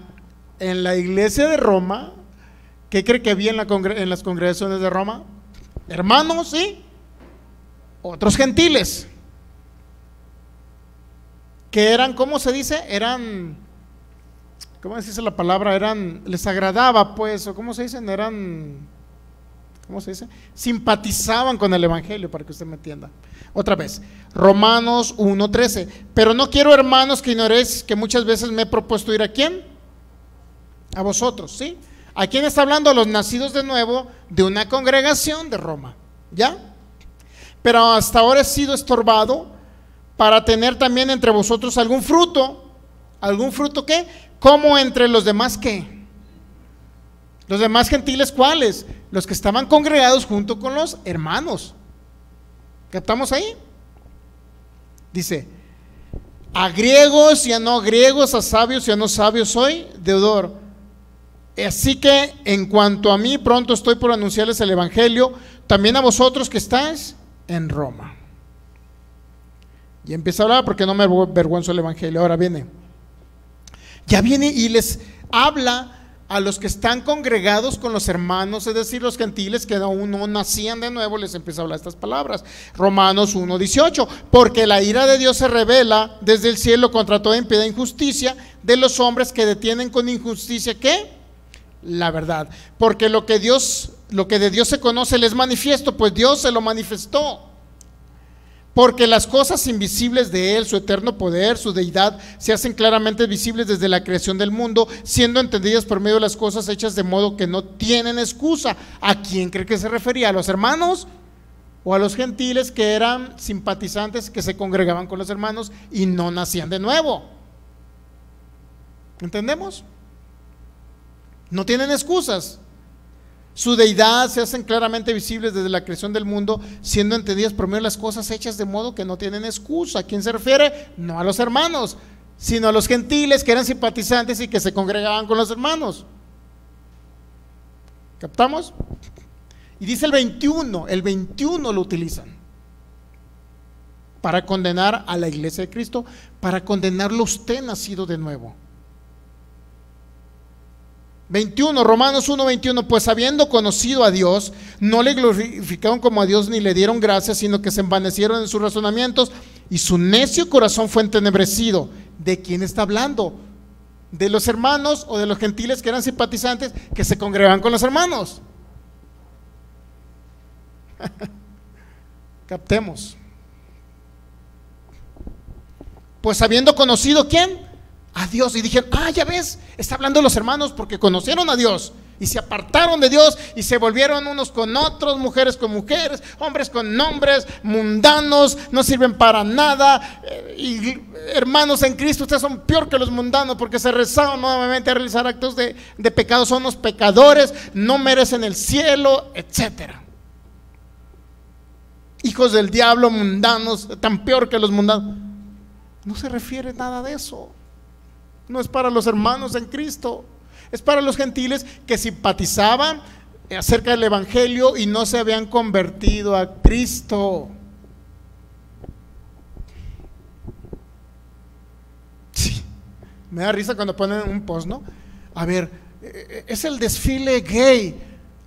en la iglesia de Roma, ¿qué cree que había en, las congregaciones de Roma? Hermanos, y Otros gentiles. Que eran, ¿cómo se dice? Eran, ¿cómo se dice la palabra? Eran, les agradaba, pues, o ¿cómo se dicen? Eran, ¿cómo se dice? Simpatizaban con el Evangelio, para que usted me entienda. Otra vez, Romanos 1.13. Pero no quiero, hermanos, que ignoréis que muchas veces me he propuesto ir a quién? A vosotros, ¿sí? ¿A quién está hablando? A los nacidos de nuevo de una congregación de Roma, ¿ya? Pero hasta ahora he sido estorbado para tener también entre vosotros algún fruto. ¿Algún fruto qué? Como entre los demás qué? Los demás gentiles, ¿cuáles? Los que estaban congregados junto con los hermanos. ¿Captamos ahí? Dice, a griegos y a no griegos, a sabios y a no sabios soy deudor Así que en cuanto a mí, pronto estoy por anunciarles el Evangelio, también a vosotros que estáis en Roma. Y empieza a hablar porque no me avergüenzo el Evangelio. Ahora viene. Ya viene y les habla a los que están congregados con los hermanos, es decir, los gentiles que aún no nacían de nuevo, les empieza a hablar estas palabras. Romanos 1.18, porque la ira de Dios se revela desde el cielo contra toda impiedad e injusticia de los hombres que detienen con injusticia, ¿qué? La verdad. Porque lo que Dios, lo que de Dios se conoce les manifiesto, pues Dios se lo manifestó. Porque las cosas invisibles de Él, su eterno poder, su deidad, se hacen claramente visibles desde la creación del mundo, siendo entendidas por medio de las cosas hechas de modo que no tienen excusa. ¿A quién cree que se refería? ¿A los hermanos? ¿O a los gentiles que eran simpatizantes, que se congregaban con los hermanos y no nacían de nuevo? ¿Entendemos? No tienen excusas. Su deidad se hacen claramente visibles desde la creación del mundo, siendo entendidas por medio de las cosas hechas de modo que no tienen excusa. ¿A quién se refiere? No a los hermanos, sino a los gentiles que eran simpatizantes y que se congregaban con los hermanos. ¿Captamos? Y dice el 21, el 21 lo utilizan para condenar a la iglesia de Cristo, para condenarlo usted nacido de nuevo. 21, Romanos 1, 21, pues habiendo conocido a Dios, no le glorificaron como a Dios ni le dieron gracias, sino que se envanecieron en sus razonamientos y su necio corazón fue entenebrecido. ¿De quién está hablando? ¿De los hermanos o de los gentiles que eran simpatizantes que se congregaban con los hermanos? Captemos. Pues habiendo conocido quién? A Dios y dijeron, ah, ya ves, está hablando los hermanos porque conocieron a Dios y se apartaron de Dios y se volvieron unos con otros, mujeres con mujeres, hombres con hombres, mundanos, no sirven para nada. Eh, y hermanos en Cristo, ustedes son peor que los mundanos porque se rezaban nuevamente a realizar actos de, de pecado, son los pecadores, no merecen el cielo, etcétera. Hijos del diablo, mundanos, tan peor que los mundanos. No se refiere nada de eso. No es para los hermanos en Cristo. Es para los gentiles que simpatizaban acerca del Evangelio y no se habían convertido a Cristo. Sí, me da risa cuando ponen un post, ¿no? A ver, eh, es el desfile gay.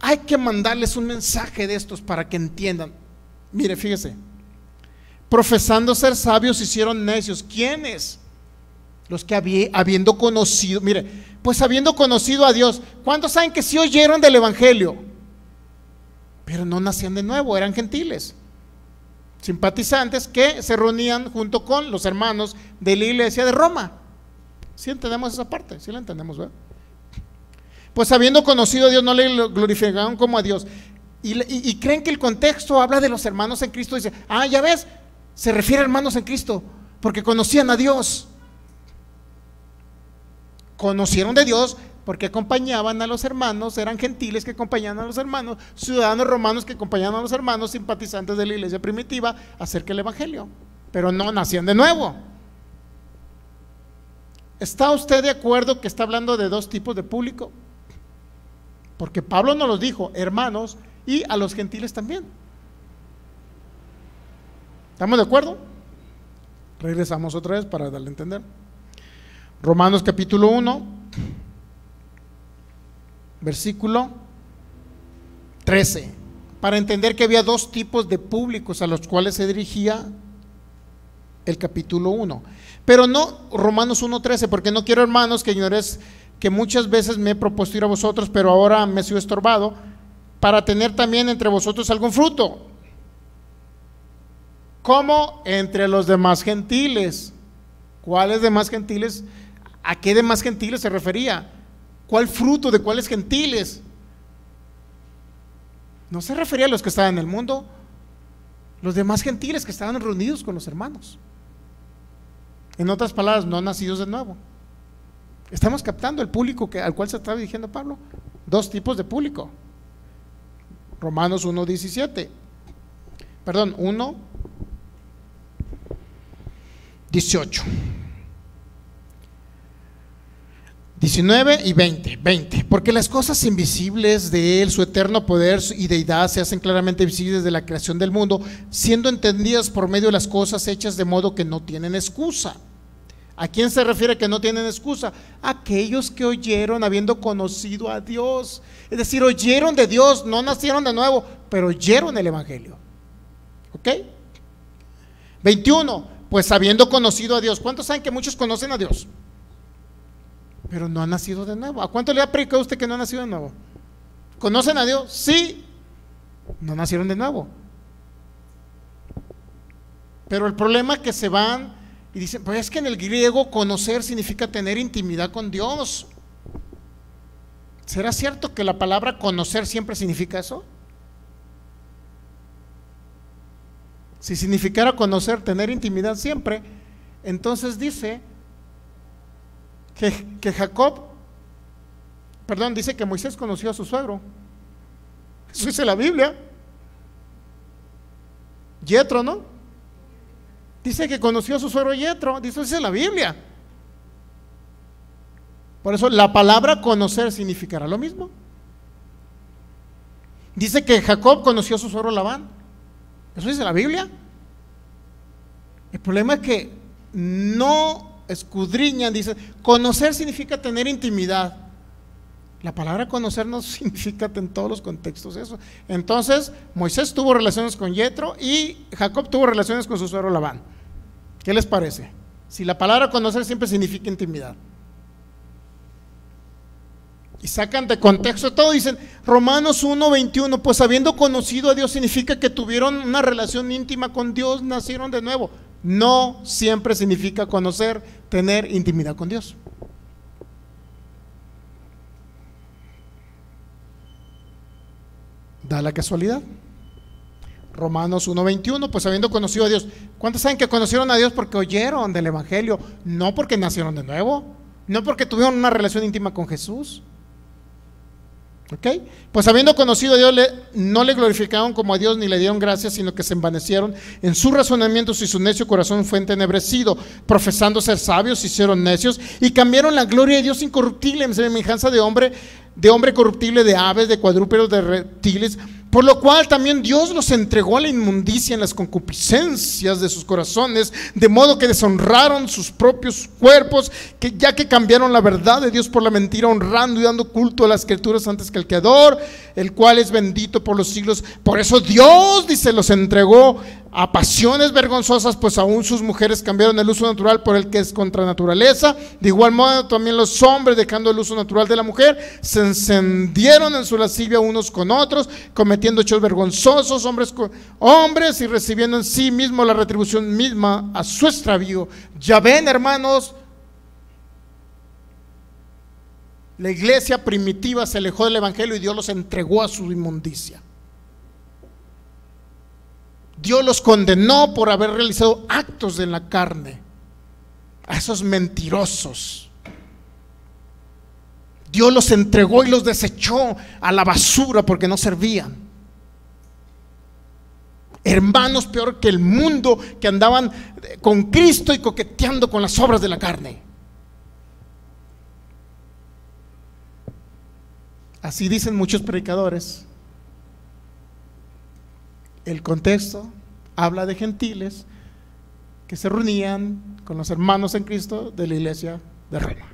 Hay que mandarles un mensaje de estos para que entiendan. Mire, fíjese. Profesando ser sabios hicieron necios. ¿Quiénes? Los que habiendo conocido, mire, pues habiendo conocido a Dios, ¿cuántos saben que sí oyeron del Evangelio? Pero no nacían de nuevo, eran gentiles, simpatizantes que se reunían junto con los hermanos de la iglesia de Roma. ¿Sí entendemos esa parte? ¿Sí la entendemos, verdad? Pues habiendo conocido a Dios, no le glorificaron como a Dios. Y, creen que el contexto habla de los hermanos en Cristo. Dice, ah, ya ves, se refiere a hermanos en Cristo, porque conocían a Dios conocieron de Dios porque acompañaban a los hermanos, eran gentiles que acompañaban a los hermanos, ciudadanos romanos que acompañaban a los hermanos, simpatizantes de la iglesia primitiva, acerca del Evangelio, pero no nacían de nuevo. ¿Está usted de acuerdo que está hablando de dos tipos de público? Porque Pablo nos los dijo, hermanos, y a los gentiles también. ¿Estamos de acuerdo? Regresamos otra vez para darle a entender. Romanos capítulo 1, versículo 13, para entender que había dos tipos de públicos a los cuales se dirigía el capítulo 1. Pero no Romanos 1.13, porque no quiero hermanos que que muchas veces me he propuesto ir a vosotros, pero ahora me he sido estorbado, para tener también entre vosotros algún fruto. como Entre los demás gentiles. ¿Cuáles demás gentiles? ¿A qué demás gentiles se refería? ¿Cuál fruto de cuáles gentiles? No se refería a los que estaban en el mundo, los demás gentiles que estaban reunidos con los hermanos. En otras palabras, no nacidos de nuevo. Estamos captando el público que, al cual se estaba dirigiendo Pablo. Dos tipos de público. Romanos 1.17. Perdón, 1.18. 19 y 20, 20. Porque las cosas invisibles de Él, su eterno poder y deidad, se hacen claramente visibles desde la creación del mundo, siendo entendidas por medio de las cosas hechas de modo que no tienen excusa. ¿A quién se refiere que no tienen excusa? Aquellos que oyeron habiendo conocido a Dios. Es decir, oyeron de Dios, no nacieron de nuevo, pero oyeron el Evangelio. ¿Ok? 21. Pues habiendo conocido a Dios. ¿Cuántos saben que muchos conocen a Dios? Pero no ha nacido de nuevo. ¿A cuánto le ha predicado usted que no ha nacido de nuevo? ¿Conocen a Dios? Sí, no nacieron de nuevo. Pero el problema es que se van y dicen, pues es que en el griego conocer significa tener intimidad con Dios. ¿Será cierto que la palabra conocer siempre significa eso? Si significara conocer, tener intimidad siempre, entonces dice que, Jacob, perdón, dice que Moisés conoció a su suegro. Eso dice la Biblia. Yetro, ¿no? Dice que conoció a su suegro Yetro. Eso dice la Biblia. Por eso la palabra conocer significará lo mismo. Dice que Jacob conoció a su suegro Labán. Eso dice la Biblia. El problema es que no escudriñan, dice, conocer significa tener intimidad. La palabra conocer no significa en todos los contextos eso. Entonces, Moisés tuvo relaciones con Yetro y Jacob tuvo relaciones con su suegro Labán. ¿Qué les parece? Si la palabra conocer siempre significa intimidad. Y sacan de contexto todo, dicen Romanos 1:21, pues habiendo conocido a Dios significa que tuvieron una relación íntima con Dios, nacieron de nuevo. No siempre significa conocer, tener intimidad con Dios. Da la casualidad. Romanos 1.21, pues habiendo conocido a Dios. ¿Cuántos saben que conocieron a Dios porque oyeron del Evangelio? No porque nacieron de nuevo, no porque tuvieron una relación íntima con Jesús. ¿Ok? Pues habiendo conocido a Dios, no le glorificaron como a Dios ni le dieron gracias, sino que se envanecieron en sus razonamientos y su necio corazón fue entenebrecido. Profesando ser sabios, hicieron necios y cambiaron la gloria de Dios incorruptible en semejanza de hombre, de hombre corruptible, de aves, de cuadrúpedos, de reptiles por lo cual también Dios los entregó a la inmundicia en las concupiscencias de sus corazones, de modo que deshonraron sus propios cuerpos, que ya que cambiaron la verdad de Dios por la mentira, honrando y dando culto a las criaturas antes que al Creador, el cual es bendito por los siglos. Por eso Dios, dice, los entregó a pasiones vergonzosas, pues aún sus mujeres cambiaron el uso natural por el que es contra naturaleza. De igual modo también los hombres, dejando el uso natural de la mujer, se encendieron en su lascivia unos con otros, cometiendo hechos vergonzosos, hombres con hombres, y recibiendo en sí mismo la retribución misma a su extravío. Ya ven, hermanos, la iglesia primitiva se alejó del Evangelio y Dios los entregó a su inmundicia. Dios los condenó por haber realizado actos en la carne, a esos mentirosos. Dios los entregó y los desechó a la basura porque no servían. Hermanos peor que el mundo que andaban con Cristo y coqueteando con las obras de la carne. Así dicen muchos predicadores el contexto habla de gentiles que se reunían con los hermanos en Cristo de la iglesia de Roma.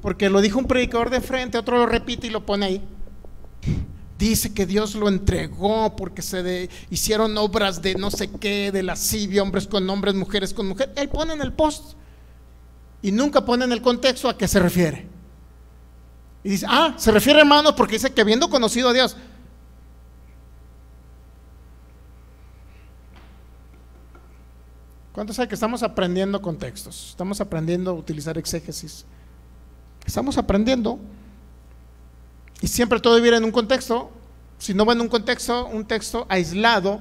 Porque lo dijo un predicador de frente, otro lo repite y lo pone ahí. Dice que Dios lo entregó porque se hicieron obras de no sé qué, de lascivia, hombres con hombres, mujeres con mujeres. Él pone en el post y nunca pone en el contexto a qué se refiere. Y dice, ah, se refiere hermanos porque dice que habiendo conocido a Dios. ¿Cuántos saben que estamos aprendiendo contextos? Estamos aprendiendo a utilizar exégesis. Estamos aprendiendo. Y siempre todo viene en un contexto. Si no va en un contexto, un texto aislado,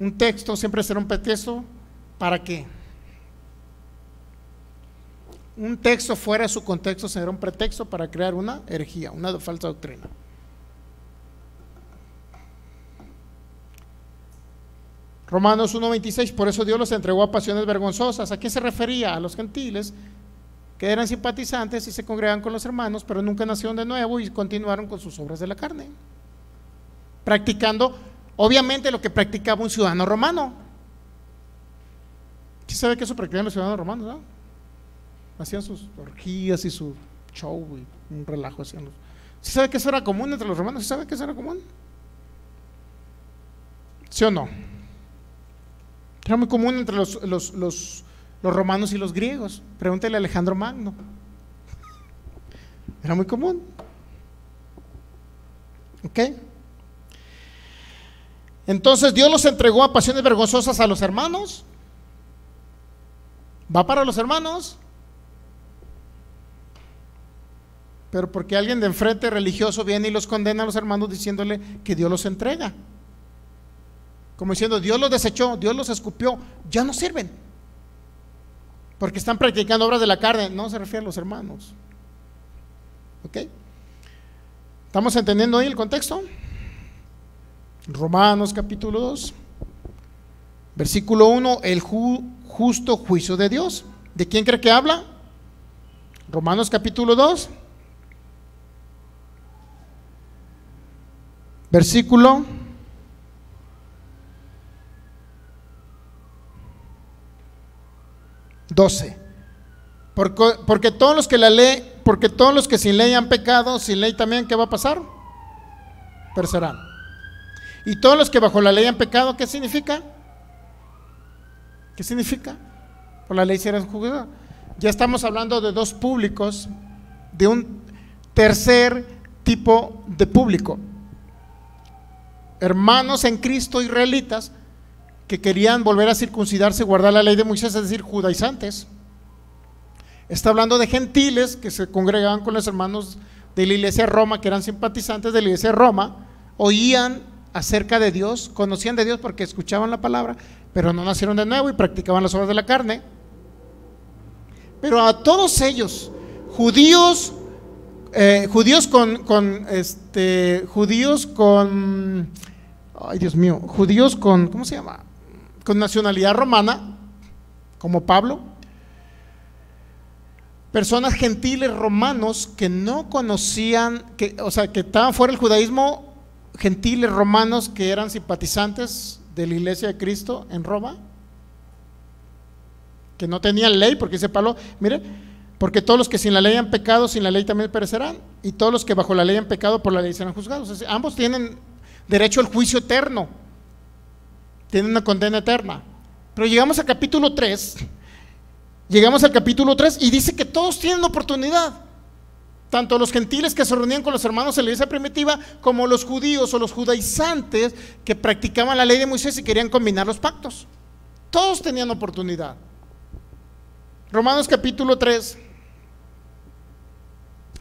un texto siempre será un pretexto. ¿Para qué? Un texto fuera de su contexto será un pretexto para crear una herejía, una falsa doctrina. Romanos 1.26, por eso Dios los entregó a pasiones vergonzosas. ¿A qué se refería? A los gentiles que eran simpatizantes y se congregaban con los hermanos, pero nunca nacieron de nuevo y continuaron con sus obras de la carne. Practicando, obviamente, lo que practicaba un ciudadano romano. ¿Sí sabe que eso practicaban los ciudadanos romanos? No? Hacían sus orgías y su show y un relajo hacían. ¿Sí sabe que eso era común entre los romanos? ¿Sí sabe que eso era común? ¿Sí o no? Era muy común entre los, los, romanos y los griegos. Pregúntele a Alejandro Magno. Era muy común. ¿Ok? Entonces Dios los entregó a pasiones vergonzosas a los hermanos. ¿Va para los hermanos? Pero porque alguien de enfrente religioso viene y los condena a los hermanos diciéndole que Dios los entrega. Como diciendo, Dios los desechó, Dios los escupió, ya no sirven. Porque están practicando obras de la carne. No se refiere a los hermanos. ¿Ok? ¿Estamos entendiendo ahí el contexto? Romanos capítulo 2, versículo 1, el justo juicio de Dios. ¿De quién cree que habla? Romanos capítulo 2, versículo 12. Porque, porque, todos los que la ley, porque todos los que sin ley han pecado, sin ley también, ¿qué va a pasar? Perecerán. Y todos los que bajo la ley han pecado, ¿qué significa? ¿Qué significa? Por la ley serán juzgados. Ya estamos hablando de dos públicos, de un tercer tipo de público. Hermanos en Cristo israelitas que querían volver a circuncidarse, guardar la ley de Moisés, es decir, judaizantes. Está hablando de gentiles que se congregaban con los hermanos de la iglesia de Roma, que eran simpatizantes de la iglesia de Roma, oían acerca de Dios, conocían de Dios porque escuchaban la palabra, pero no nacieron de nuevo y practicaban las obras de la carne. Pero a todos ellos, judíos, eh, judíos con, con, este, judíos con, ay Dios mío, judíos con, ¿cómo se llama? con nacionalidad romana, como Pablo, personas gentiles romanos que no conocían, que, o sea, que estaban fuera del judaísmo, gentiles romanos que eran simpatizantes de la iglesia de Cristo en Roma, que no tenían ley, porque dice Pablo, mire, porque todos los que sin la ley han pecado, sin la ley también perecerán, y todos los que bajo la ley han pecado, por la ley serán juzgados. ambos tienen derecho al juicio eterno tienen una condena eterna. Pero llegamos al capítulo 3, llegamos al capítulo 3 y dice que todos tienen oportunidad. Tanto los gentiles que se reunían con los hermanos en la iglesia primitiva, como los judíos o los judaizantes que practicaban la ley de Moisés y querían combinar los pactos. Todos tenían oportunidad. Romanos capítulo 3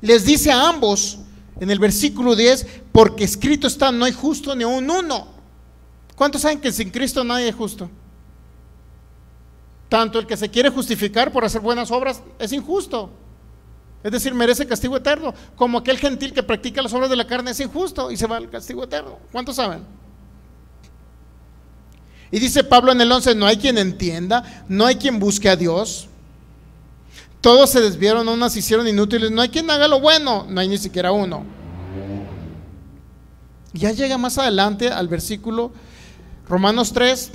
les dice a ambos en el versículo 10, porque escrito está, no hay justo ni un uno. ¿Cuántos saben que sin Cristo nadie es justo? Tanto el que se quiere justificar por hacer buenas obras es injusto. Es decir, merece castigo eterno. Como aquel gentil que practica las obras de la carne es injusto y se va al castigo eterno. ¿Cuántos saben? Y dice Pablo en el 11, no hay quien entienda, no hay quien busque a Dios. Todos se desviaron, unas hicieron inútiles, no hay quien haga lo bueno, no hay ni siquiera uno. Ya llega más adelante al versículo Romanos 3.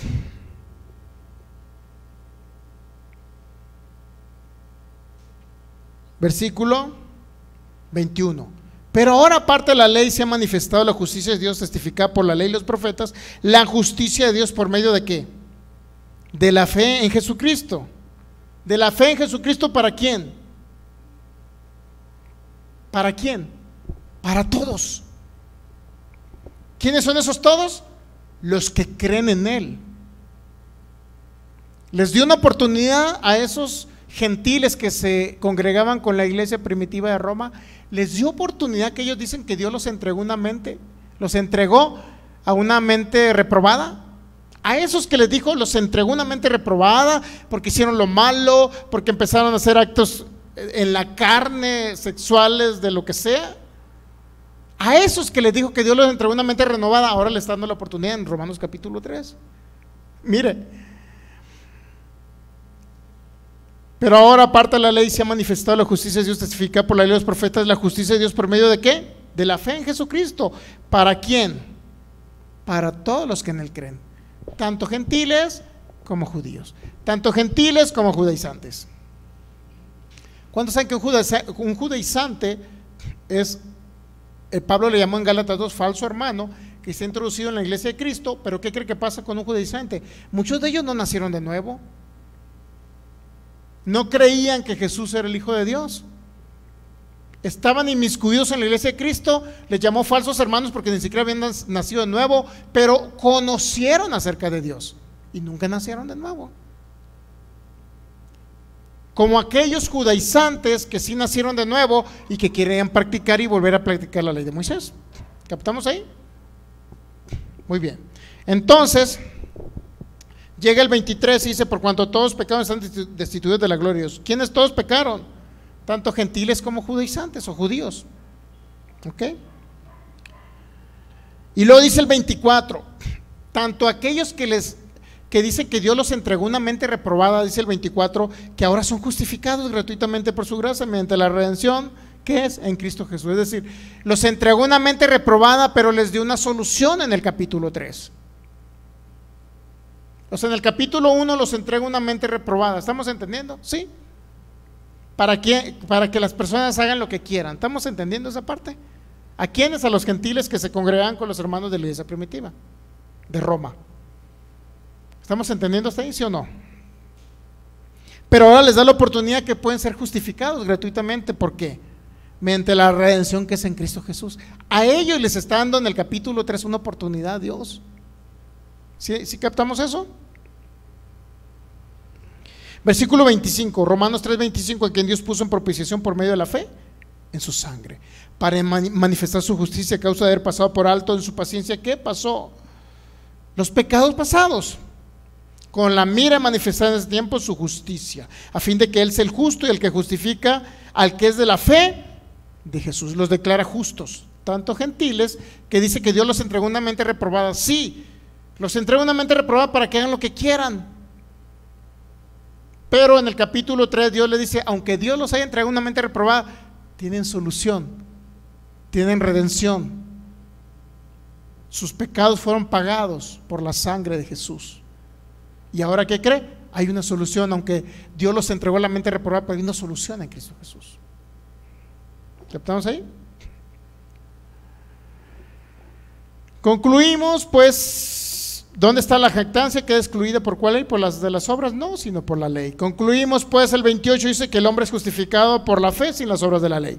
Versículo 21. Pero ahora aparte de la ley se ha manifestado la justicia de Dios testificada por la ley y los profetas, la justicia de Dios por medio de qué? De la fe en Jesucristo. De la fe en Jesucristo para quién? ¿Para quién? Para todos. ¿Quiénes son esos todos? los que creen en Él. Les dio una oportunidad a esos gentiles que se congregaban con la iglesia primitiva de Roma, les dio oportunidad que ellos dicen que Dios los entregó una mente, los entregó a una mente reprobada. A esos que les dijo, los entregó una mente reprobada porque hicieron lo malo, porque empezaron a hacer actos en la carne, sexuales, de lo que sea. A esos que les dijo que Dios los entregó una mente renovada, ahora le está dando la oportunidad en Romanos capítulo 3. Mire. Pero ahora, aparte de la ley, se ha manifestado la justicia de Dios testificada por la ley de los profetas, la justicia de Dios por medio de qué? De la fe en Jesucristo. ¿Para quién? Para todos los que en él creen. Tanto gentiles como judíos. Tanto gentiles como judaizantes. ¿Cuántos saben que un, judaizante es, el Pablo le llamó en Gálatas 2 falso hermano, que se introducido en la iglesia de Cristo, pero ¿qué cree que pasa con un judaizante? Muchos de ellos no nacieron de nuevo. No creían que Jesús era el Hijo de Dios. Estaban inmiscuidos en la iglesia de Cristo, les llamó falsos hermanos porque ni siquiera habían nacido de nuevo, pero conocieron acerca de Dios y nunca nacieron de nuevo como aquellos judaizantes que sí nacieron de nuevo y que querían practicar y volver a practicar la ley de Moisés. ¿Captamos ahí? Muy bien. Entonces, llega el 23 y dice, por cuanto todos pecaron están destituidos de la gloria de Dios. ¿Quiénes todos pecaron? Tanto gentiles como judaizantes o judíos. ¿Ok? Y luego dice el 24, tanto aquellos que les que dice que Dios los entregó una mente reprobada, dice el 24, que ahora son justificados gratuitamente por su gracia mediante la redención que es en Cristo Jesús. Es decir, los entregó una mente reprobada, pero les dio una solución en el capítulo 3. O sea, en el capítulo 1 los entrega una mente reprobada. ¿Estamos entendiendo? Sí. ¿Para, qué? Para que las personas hagan lo que quieran. ¿Estamos entendiendo esa parte? ¿A quiénes? A los gentiles que se congregan con los hermanos de la iglesia primitiva de Roma. ¿Estamos entendiendo hasta ahí, sí o no? Pero ahora les da la oportunidad que pueden ser justificados gratuitamente. ¿Por qué? Mediante la redención que es en Cristo Jesús. A ellos les está dando en el capítulo 3 una oportunidad, Dios. ¿Sí, ¿Sí captamos eso? Versículo 25, Romanos 3:25, en quien Dios puso en propiciación por medio de la fe en su sangre, para manifestar su justicia a causa de haber pasado por alto en su paciencia. ¿Qué pasó? Los pecados pasados con la mira manifestada en ese tiempo su justicia, a fin de que Él sea el justo y el que justifica al que es de la fe de Jesús. Los declara justos, tanto gentiles, que dice que Dios los entregó una mente reprobada. Sí, los entregó una mente reprobada para que hagan lo que quieran. Pero en el capítulo 3 Dios le dice, aunque Dios los haya entregado una mente reprobada, tienen solución, tienen redención. Sus pecados fueron pagados por la sangre de Jesús. ¿Y ahora qué cree? Hay una solución, aunque Dios los entregó a la mente reprobada, pero hay una solución en Cristo Jesús. ¿Captamos ahí? Concluimos, pues, ¿dónde está la jactancia? ¿Queda excluida por cuál ley? ¿Por las de las obras? No, sino por la ley. Concluimos, pues, el 28 dice que el hombre es justificado por la fe sin las obras de la ley.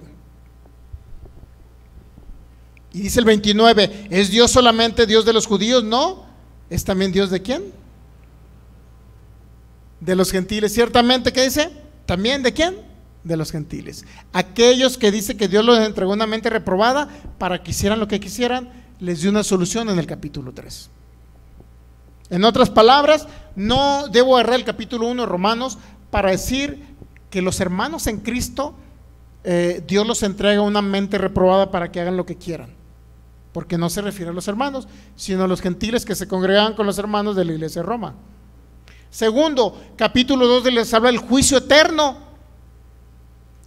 Y dice el 29, ¿es Dios solamente Dios de los judíos? No, es también Dios de quién? de los gentiles. Ciertamente, ¿qué dice? También de quién? De los gentiles. Aquellos que dice que Dios los entregó una mente reprobada para que hicieran lo que quisieran, les dio una solución en el capítulo 3. En otras palabras, no debo agarrar el capítulo 1 de Romanos para decir que los hermanos en Cristo, eh, Dios los entrega una mente reprobada para que hagan lo que quieran. Porque no se refiere a los hermanos, sino a los gentiles que se congregan con los hermanos de la iglesia de Roma. Segundo, capítulo 2 les habla del juicio eterno,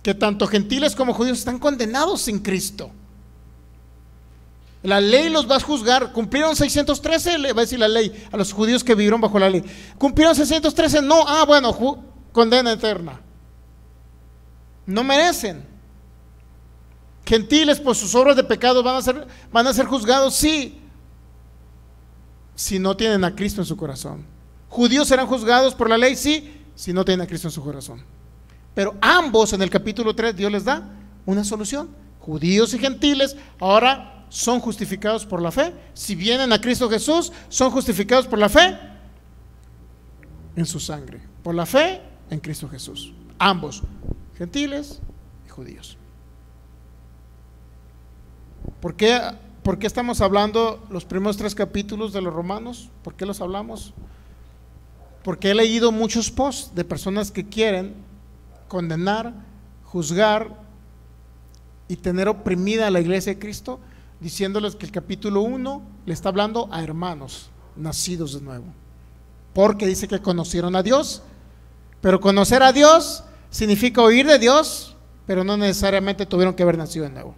que tanto gentiles como judíos están condenados sin Cristo. La ley los va a juzgar. ¿Cumplieron 613? Le va a decir la ley a los judíos que vivieron bajo la ley. ¿Cumplieron 613? No. Ah, bueno, condena eterna. No merecen. Gentiles por sus obras de pecado van a ser, van a ser juzgados, sí, si no tienen a Cristo en su corazón. Judíos serán juzgados por la ley, sí, si no tienen a Cristo en su corazón. Pero ambos en el capítulo 3 Dios les da una solución. Judíos y gentiles ahora son justificados por la fe. Si vienen a Cristo Jesús, son justificados por la fe en su sangre. Por la fe en Cristo Jesús. Ambos, gentiles y judíos. ¿Por qué, ¿Por qué estamos hablando los primeros tres capítulos de los romanos? ¿Por qué los hablamos? porque he leído muchos posts de personas que quieren condenar, juzgar y tener oprimida a la iglesia de Cristo, diciéndoles que el capítulo 1 le está hablando a hermanos nacidos de nuevo. porque dice que conocieron a Dios. Pero conocer a Dios significa oír de Dios, pero no necesariamente tuvieron que haber nacido de nuevo.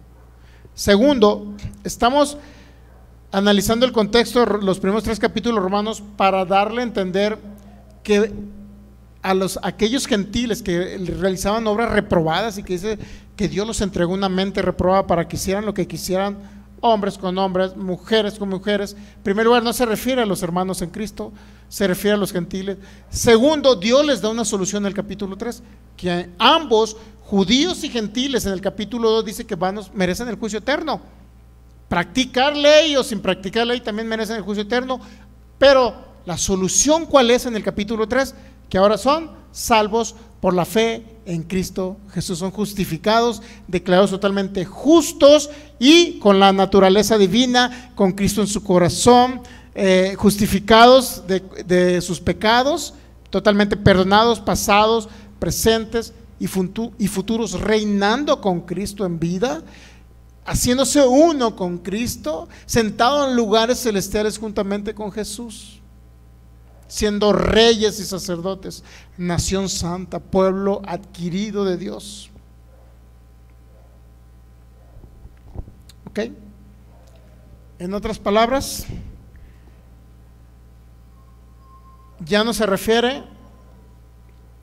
Segundo, estamos analizando el contexto de los primeros tres capítulos romanos para darle a entender que a los aquellos gentiles que realizaban obras reprobadas y que dice que Dios los entregó una mente reprobada para que hicieran lo que quisieran, hombres con hombres, mujeres con mujeres. En primer lugar, no se refiere a los hermanos en Cristo, se refiere a los gentiles. Segundo, Dios les da una solución en el capítulo 3, que ambos, judíos y gentiles, en el capítulo 2 dice que van, merecen el juicio eterno. Practicar ley o sin practicar ley también merecen el juicio eterno, pero la solución cuál es en el capítulo 3? Que ahora son salvos por la fe en Cristo Jesús. Son justificados, declarados totalmente justos y con la naturaleza divina, con Cristo en su corazón, eh, justificados de, sus pecados, totalmente perdonados, pasados, presentes y futuros, reinando con Cristo en vida, haciéndose uno con Cristo, sentado en lugares celestiales juntamente con Jesús siendo reyes y sacerdotes, nación santa, pueblo adquirido de Dios. ¿Ok? En otras palabras, ya no se refiere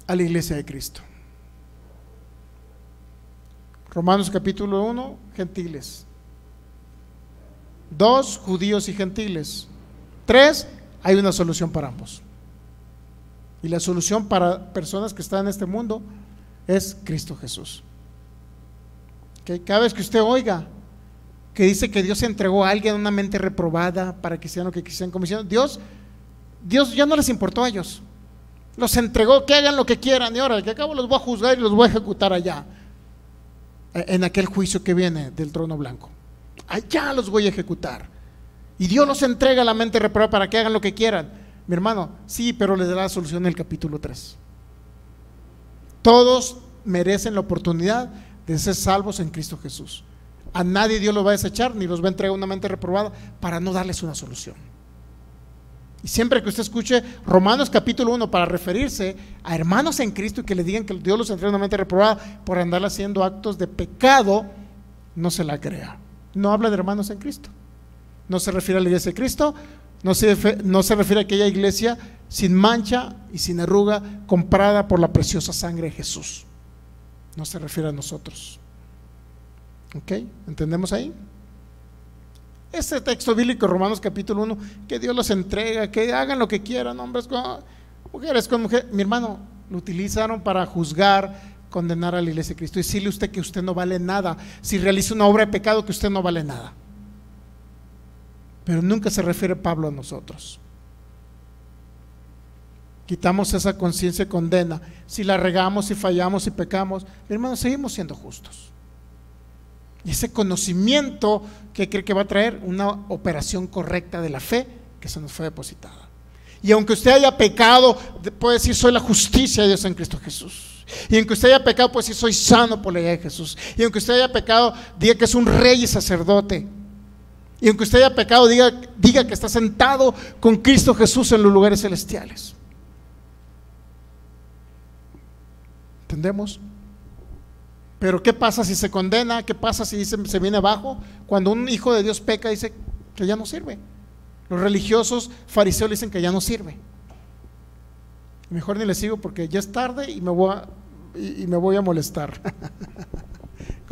a la iglesia de Cristo. Romanos capítulo 1, gentiles. 2, judíos y gentiles. 3, hay una solución para ambos. Y la solución para personas que están en este mundo es Cristo Jesús. Que cada vez que usted oiga que dice que Dios entregó a alguien una mente reprobada para que hicieran lo que quisieran, como Dios, Dios ya no les importó a ellos. Los entregó, que hagan lo que quieran, y ahora que acabo los voy a juzgar y los voy a ejecutar allá, en aquel juicio que viene del trono blanco. Allá los voy a ejecutar. Y Dios los entrega la mente reprobada para que hagan lo que quieran. Mi hermano, sí, pero les da la solución en el capítulo 3. Todos merecen la oportunidad de ser salvos en Cristo Jesús. A nadie Dios los va a desechar ni los va a entregar una mente reprobada para no darles una solución. Y siempre que usted escuche Romanos capítulo 1 para referirse a hermanos en Cristo y que le digan que Dios los entrega una mente reprobada por andar haciendo actos de pecado, no se la crea. No habla de hermanos en Cristo no se refiere a la iglesia de Cristo, no se, refiere a aquella iglesia sin mancha y sin arruga, comprada por la preciosa sangre de Jesús. No se refiere a nosotros. ¿Ok? ¿Entendemos ahí? Este texto bíblico, Romanos capítulo 1, que Dios los entrega, que hagan lo que quieran, hombres con mujeres con mujeres. Mi hermano, lo utilizaron para juzgar, condenar a la iglesia de Cristo y decirle usted que usted no vale nada. Si realiza una obra de pecado, que usted no vale nada. Pero nunca se refiere Pablo a nosotros. Quitamos esa conciencia condena. Si la regamos, si fallamos, si pecamos, mi hermano, seguimos siendo justos. Y ese conocimiento que cree que va a traer una operación correcta de la fe que se nos fue depositada. Y aunque usted haya pecado, puede decir, soy la justicia de Dios en Cristo Jesús. Y aunque usted haya pecado, puede decir, soy sano por la idea de Jesús. Y aunque usted haya pecado, diga que es un rey y sacerdote. Y aunque usted haya pecado, diga, diga que está sentado con Cristo Jesús en los lugares celestiales. ¿Entendemos? Pero ¿qué pasa si se condena? ¿Qué pasa si se, se viene abajo? Cuando un hijo de Dios peca, dice que ya no sirve. Los religiosos fariseos dicen que ya no sirve. Mejor ni le sigo porque ya es tarde y me voy a, y me voy a molestar.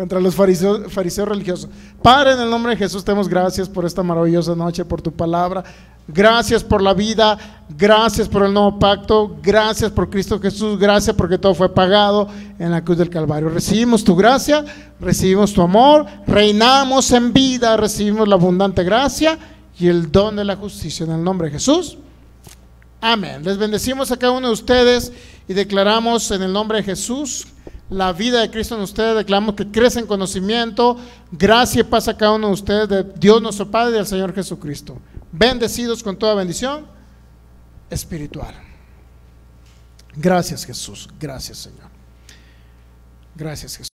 contra los fariseos, fariseos religiosos. Padre, en el nombre de Jesús, te damos gracias por esta maravillosa noche, por tu palabra. Gracias por la vida, gracias por el nuevo pacto, gracias por Cristo Jesús, gracias porque todo fue pagado en la cruz del Calvario. Recibimos tu gracia, recibimos tu amor, reinamos en vida, recibimos la abundante gracia y el don de la justicia en el nombre de Jesús. Amén. Les bendecimos a cada uno de ustedes y declaramos en el nombre de Jesús la vida de Cristo en ustedes, declaramos que crece en conocimiento, gracia y a cada uno de ustedes, de Dios nuestro Padre y del Señor Jesucristo. Bendecidos con toda bendición espiritual. Gracias Jesús, gracias Señor. Gracias Jesús.